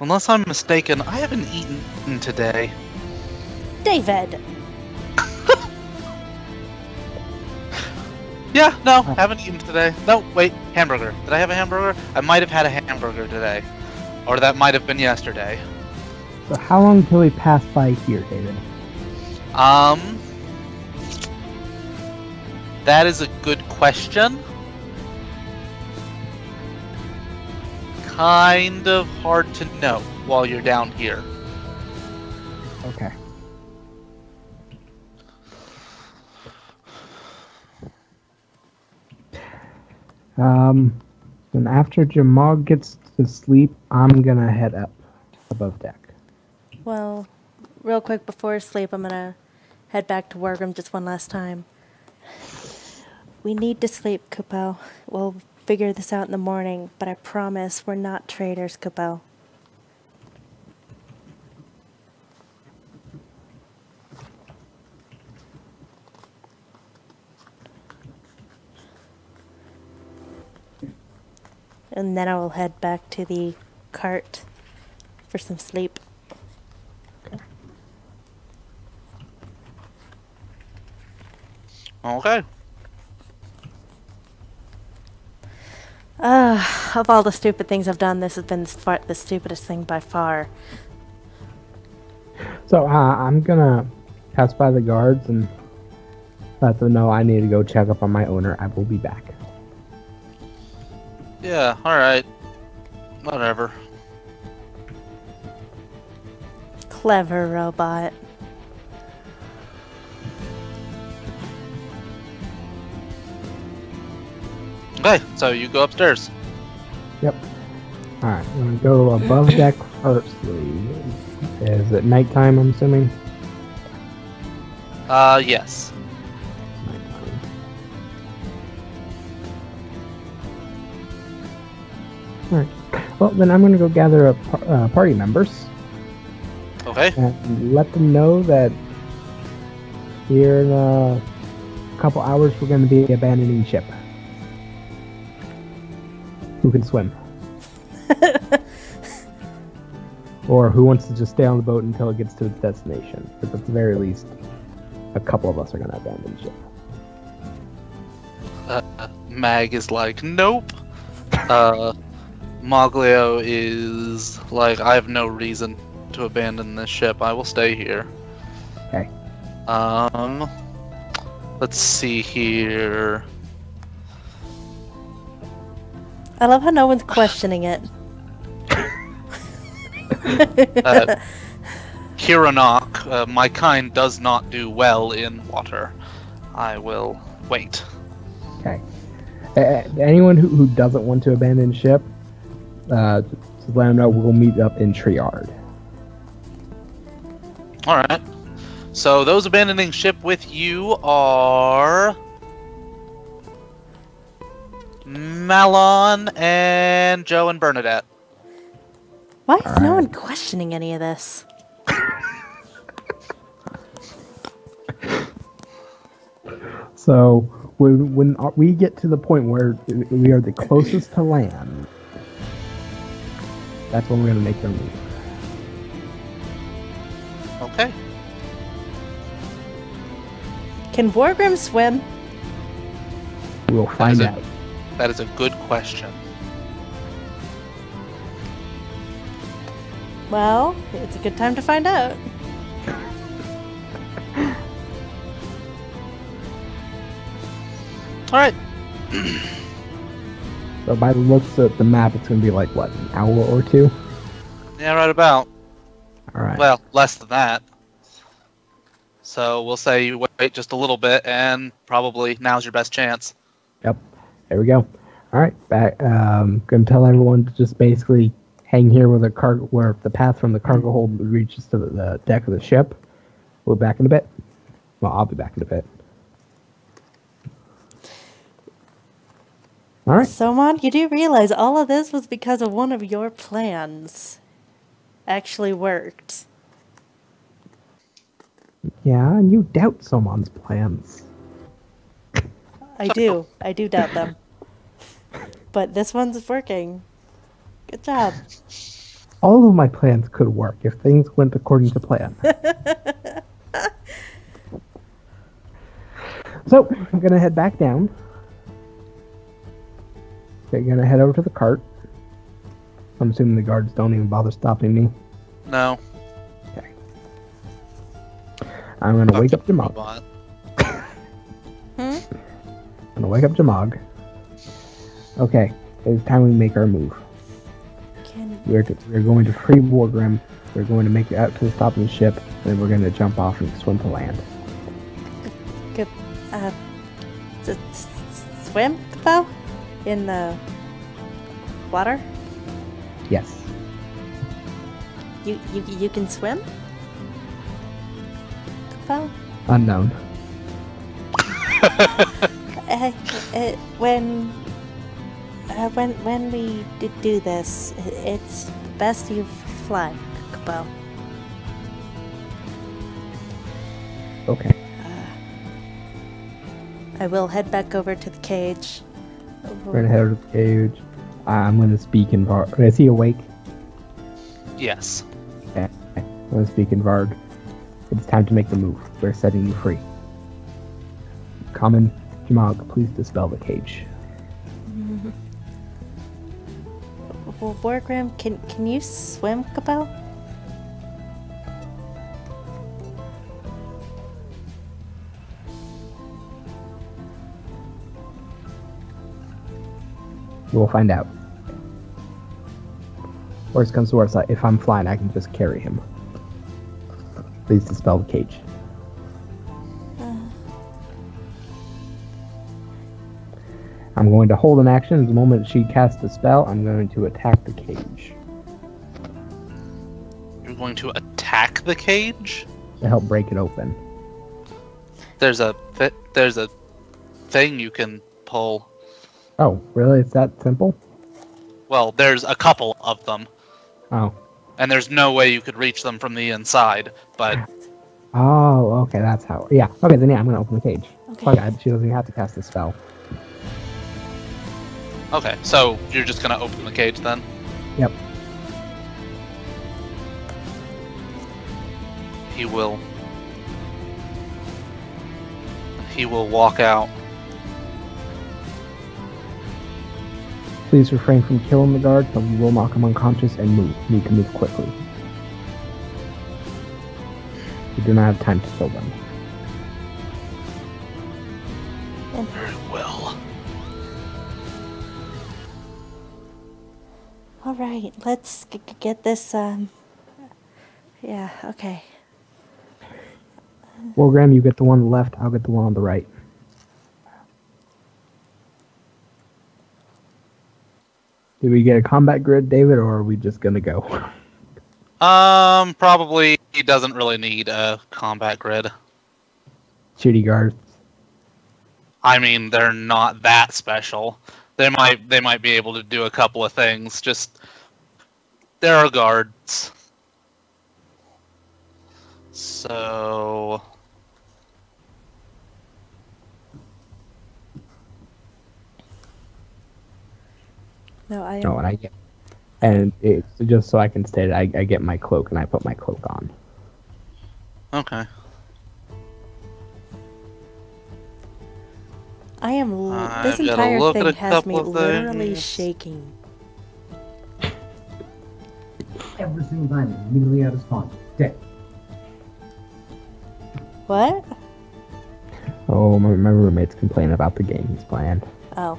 Unless I'm mistaken, I haven't eaten today.
David! [laughs]
Yeah, no, haven't eaten today. No, wait, hamburger. Did I have a hamburger? I might have had a hamburger today. Or that might have been yesterday.
So how long till we pass by here, David?
Um, that is a good question. Kind of hard to know while you're down here.
Okay. Um, and after Jamog gets to sleep, I'm gonna head up above deck.
Well, real quick before sleep, I'm gonna head back to Wargrim just one last time. We need to sleep, Kupo. We'll figure this out in the morning, but I promise we're not traitors, Kupo. And then I will head back to the cart for some sleep.
Okay.
Uh, of all the stupid things I've done, this has been the stupidest thing by far.
So uh, I'm gonna pass by the guards and let them know I need to go check up on my owner. I will be back.
Yeah, alright. Whatever.
Clever robot.
Okay, so you go upstairs.
Yep. All right, I'm gonna go above [laughs] deck firstly. Is it nighttime? I'm assuming.
Uh, yes.
Nighttime. All right. Well, then I'm gonna go gather up uh, party members
Okay.
and let them know that here in a couple hours we're gonna be abandoning ship. Who can swim? or who wants to just stay on the boat until it gets to its destination? Because at the very least, a couple of us are gonna abandon ship.
Uh, Mag is like, nope. Uh, Moglio is like, I have no reason to abandon this ship. I will stay here.
Okay.
Um, let's see here.
I love how no one's questioning it. [laughs]
Uh, Kiranok, uh, my kind does not do well in water. I will wait.
Okay. Uh, anyone who, who doesn't want to abandon ship, uh, just let them know we'll meet up in Triard.
All right. So those abandoning ship with you are Malon and Joe and Bernadette.
Why is no one questioning any of this? [laughs]
So when when we get to the point where we are the closest to land, that's when we're gonna make our move.
Okay.
Can Wargrim swim?
We'll find out.
That is a good question.
Well, it's a good time to find out.
All right.
So [clears throat] by the looks of the map, it's gonna be like what an hour or two.
Yeah, right about.
All right.
Well, less than that. So we'll say you wait just a little bit, and probably now's your best chance.
There we go. All right. Back. Um, gonna tell everyone to just basically hang here where the cargo, where the path from the cargo hold reaches to the, the deck of the ship. We'll be back in a bit. Well, I'll be back in a bit. All right.
Somon, you do realize all of this was because of one of your plans. Actually worked.
Yeah, and you doubt someone's plans.
I do. I do doubt them. But this one's working. Good job. [laughs]
All of my plans could work if things went according to plan. [laughs] so I'm gonna head back down. Okay, gonna head over to the cart. I'm assuming the guards don't even bother stopping me.
No. Okay.
I'm gonna wake up
Fucking
Jamog.
Hmm?
I'm gonna wake up Jamog. Okay, it's time we make our move.
Can
We're, we're going to free Wargrim. We're going to make it out to the top of the ship, and we're going to jump off and swim to land.
Good. uh swim though in the water?
Yes.
You you you can swim? Well,
Unknown.
uh, [laughs] uh, when uh, when when we d- do this, i- it's best you fly, Kupo.
Okay.
I will head back over to the cage.
We're going to head over to the cage. I'm going to speak in Varg. Is he awake?
Yes.
I'm going to speak in Varg. It's time to make the move. We're setting you free. Common, Jamog, please dispel the cage.
Well, Wargrim, can can you swim, Kupo?
We'll find out. Worst comes to worst, if I'm flying, I can just carry him. Please dispel the cage. I'm going to hold an action. The moment she casts a spell, I'm going to attack the cage
You're going to attack the cage?
to help break it open.
There's a th- there's a thing you can pull.
Oh, really? It's that simple?
Well, there's a couple of them,
Oh.
and there's no way you could reach them from the inside. But
Oh, okay, that's how. Yeah, okay, then yeah, I'm going to open the cage.
Okay.
Fuck it, she doesn't even have to cast a spell.
Okay, so you're just gonna open the cage then?
Yep.
He will. He will walk out.
Please refrain from killing the guards, but we will knock him unconscious and move. Need to move quickly. We do not have time to kill them.
Very well.
All right, let's g- g- get this. Um. Yeah. Okay.
Well, Graham, you get the one on the left, I'll get the one on the right. Did we get a combat grid, David, or are we just gonna go? [laughs]
Um, probably he doesn't really need a combat grid.
Shitty guards.
I mean, they're not that special. They might they might be able to do a couple of things. Just there are guards. So
No, I.
Oh, and I get, and it's just so I can state it, I, I get my cloak and I put my cloak on.
okay.
I am. L-
I've
this entire
look at
thing
a
has me literally
things.
shaking.
Every single time, immediately out of spawn. Dead.
What?
Oh, my, my roommate's complaining about the game he's playing.
Oh.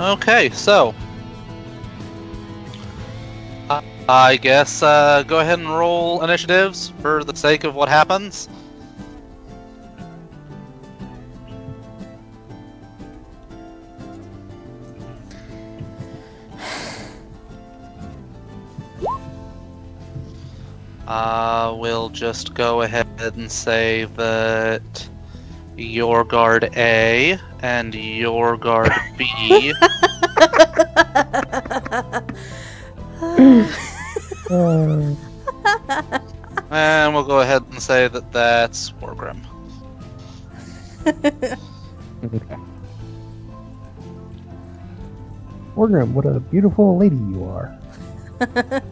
Okay, so. I guess uh, go ahead and roll initiatives for the sake of what happens. [sighs] Uh, we'll just go ahead and say that your guard A and your guard B. [laughs] And we'll go ahead and say that that's Wargrim.
okay. Orgrim, what a beautiful lady you are. [laughs]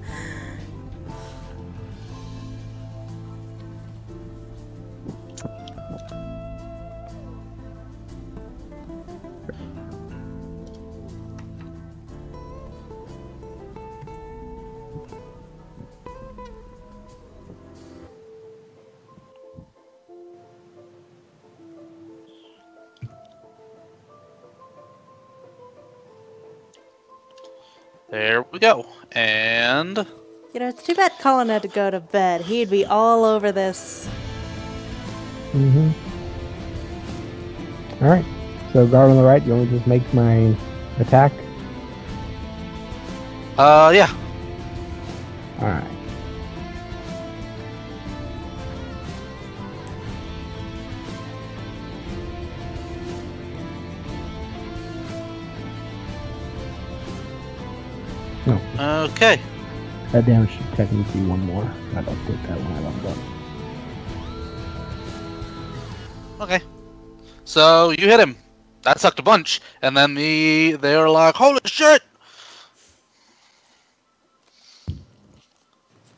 we go. And
You know, it's too bad Colin had to go to bed. He'd be all over this.
Mm-hmm. All right. So guard on the right. You want me to just make my attack?
uh, yeah.
All No,
Okay.
that damage should technically be one more. I'd update that when I'm done.
Okay. So you hit him. That sucked a bunch. And then the they were like, "Holy shit!"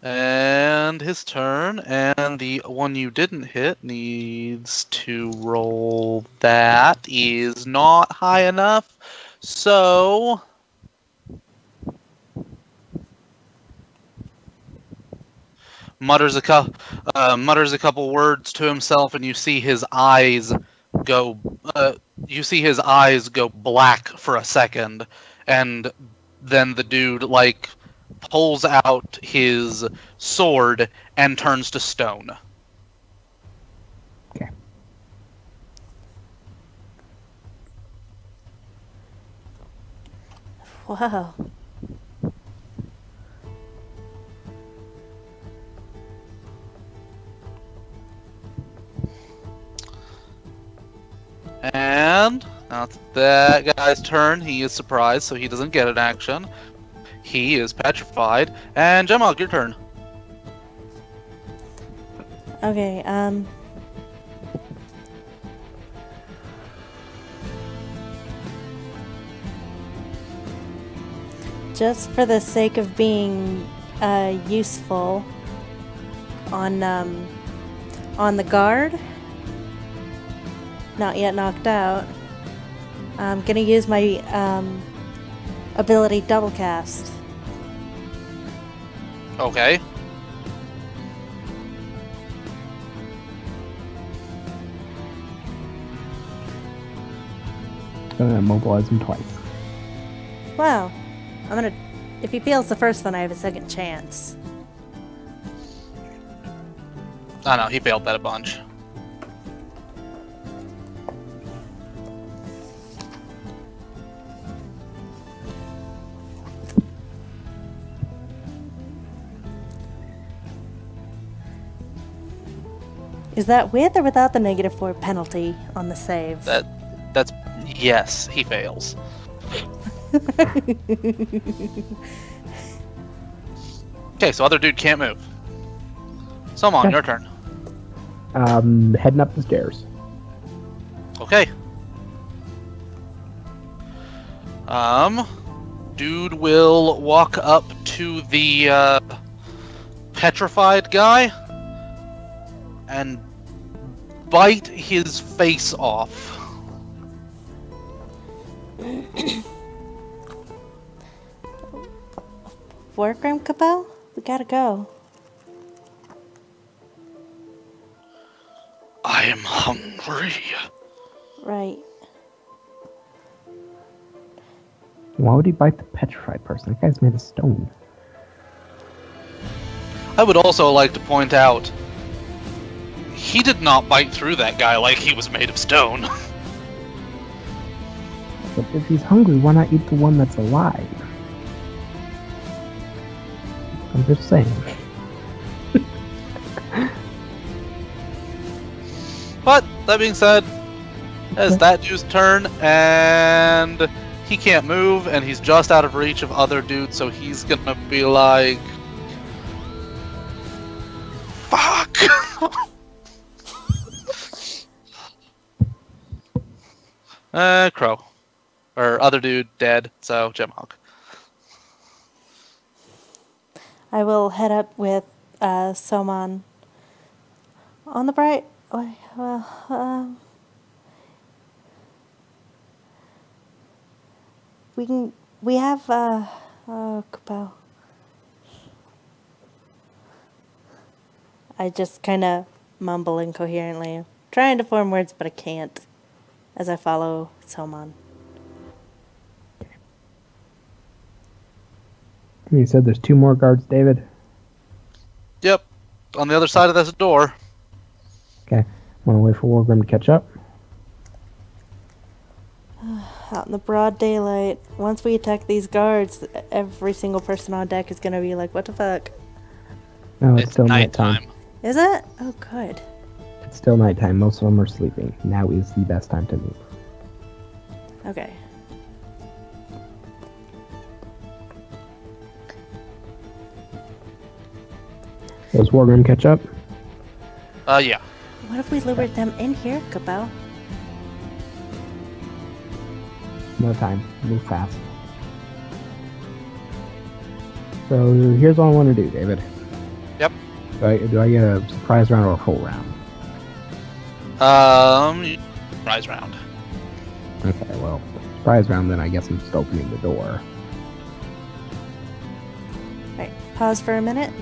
And his turn, and the one you didn't hit needs to roll. That is not high enough. So mutters a cou- uh, mutters a couple words to himself, and you see his eyes go. Uh, you see his eyes go black for a second, and then the dude like pulls out his sword and turns to stone.
Wow.
And now that guy's turn. He is surprised, so he doesn't get an action. He is petrified. And Gemma, your turn.
Okay, um. Just for the sake of being uh, useful on um, on the guard, not yet knocked out. I'm gonna use my um, ability double cast.
Okay.
Gonna immobilize him twice.
Wow, I'm gonna. If he fails the first one, I have a second chance.
I know, he failed that a bunch.
Is that with or without the negative four penalty on the save?
That that's yes, he fails. [laughs] Okay, so other dude can't move. Salmon,
Okay.
your turn.
Um, heading up the stairs.
Okay. Um, dude will walk up to the uh, petrified guy and bite his face off. [coughs]
Wargrim Cabell? We gotta go.
I am hungry.
Right.
Why would he bite the petrified person? That guy's made of stone.
I would also like to point out he did not bite through that guy like he was made of stone. [laughs]
but if he's hungry, why not eat the one that's alive? I'm just saying. [laughs]
but that being said, it's that dude's turn, and he can't move, and he's just out of reach of other dudes, so he's gonna be like, uh, Crow, or other dude dead. So Gemhawk.
I will head up with uh, Soman on the bright. Well, um, we can. We have. Uh, oh, Kupo. I just kind of mumble incoherently, trying to form words, but I can't, as I follow Soman.
You said there's two more guards, David.
Yep, on the other side of this door.
Okay. Want to wait for Wargrim to catch up? [sighs]
Out in the broad daylight, once we attack these guards, every single person on deck is gonna be like, "What the fuck?"
No, it's,
It's
still nighttime.
nighttime.
Is it? Oh, good.
It's still nighttime. Most of them are sleeping. Now is the best time to move.
Okay.
Does Wargrim catch up?
Uh, yeah.
What if we lured them in here, Kupo?
No time. Move fast. So here's what I want to do, David.
Yep.
Do I, do I get a surprise round or a full round?
Um, rise round.
Okay, well, surprise round, then I guess I'm just opening the door.
Alright, pause for a minute.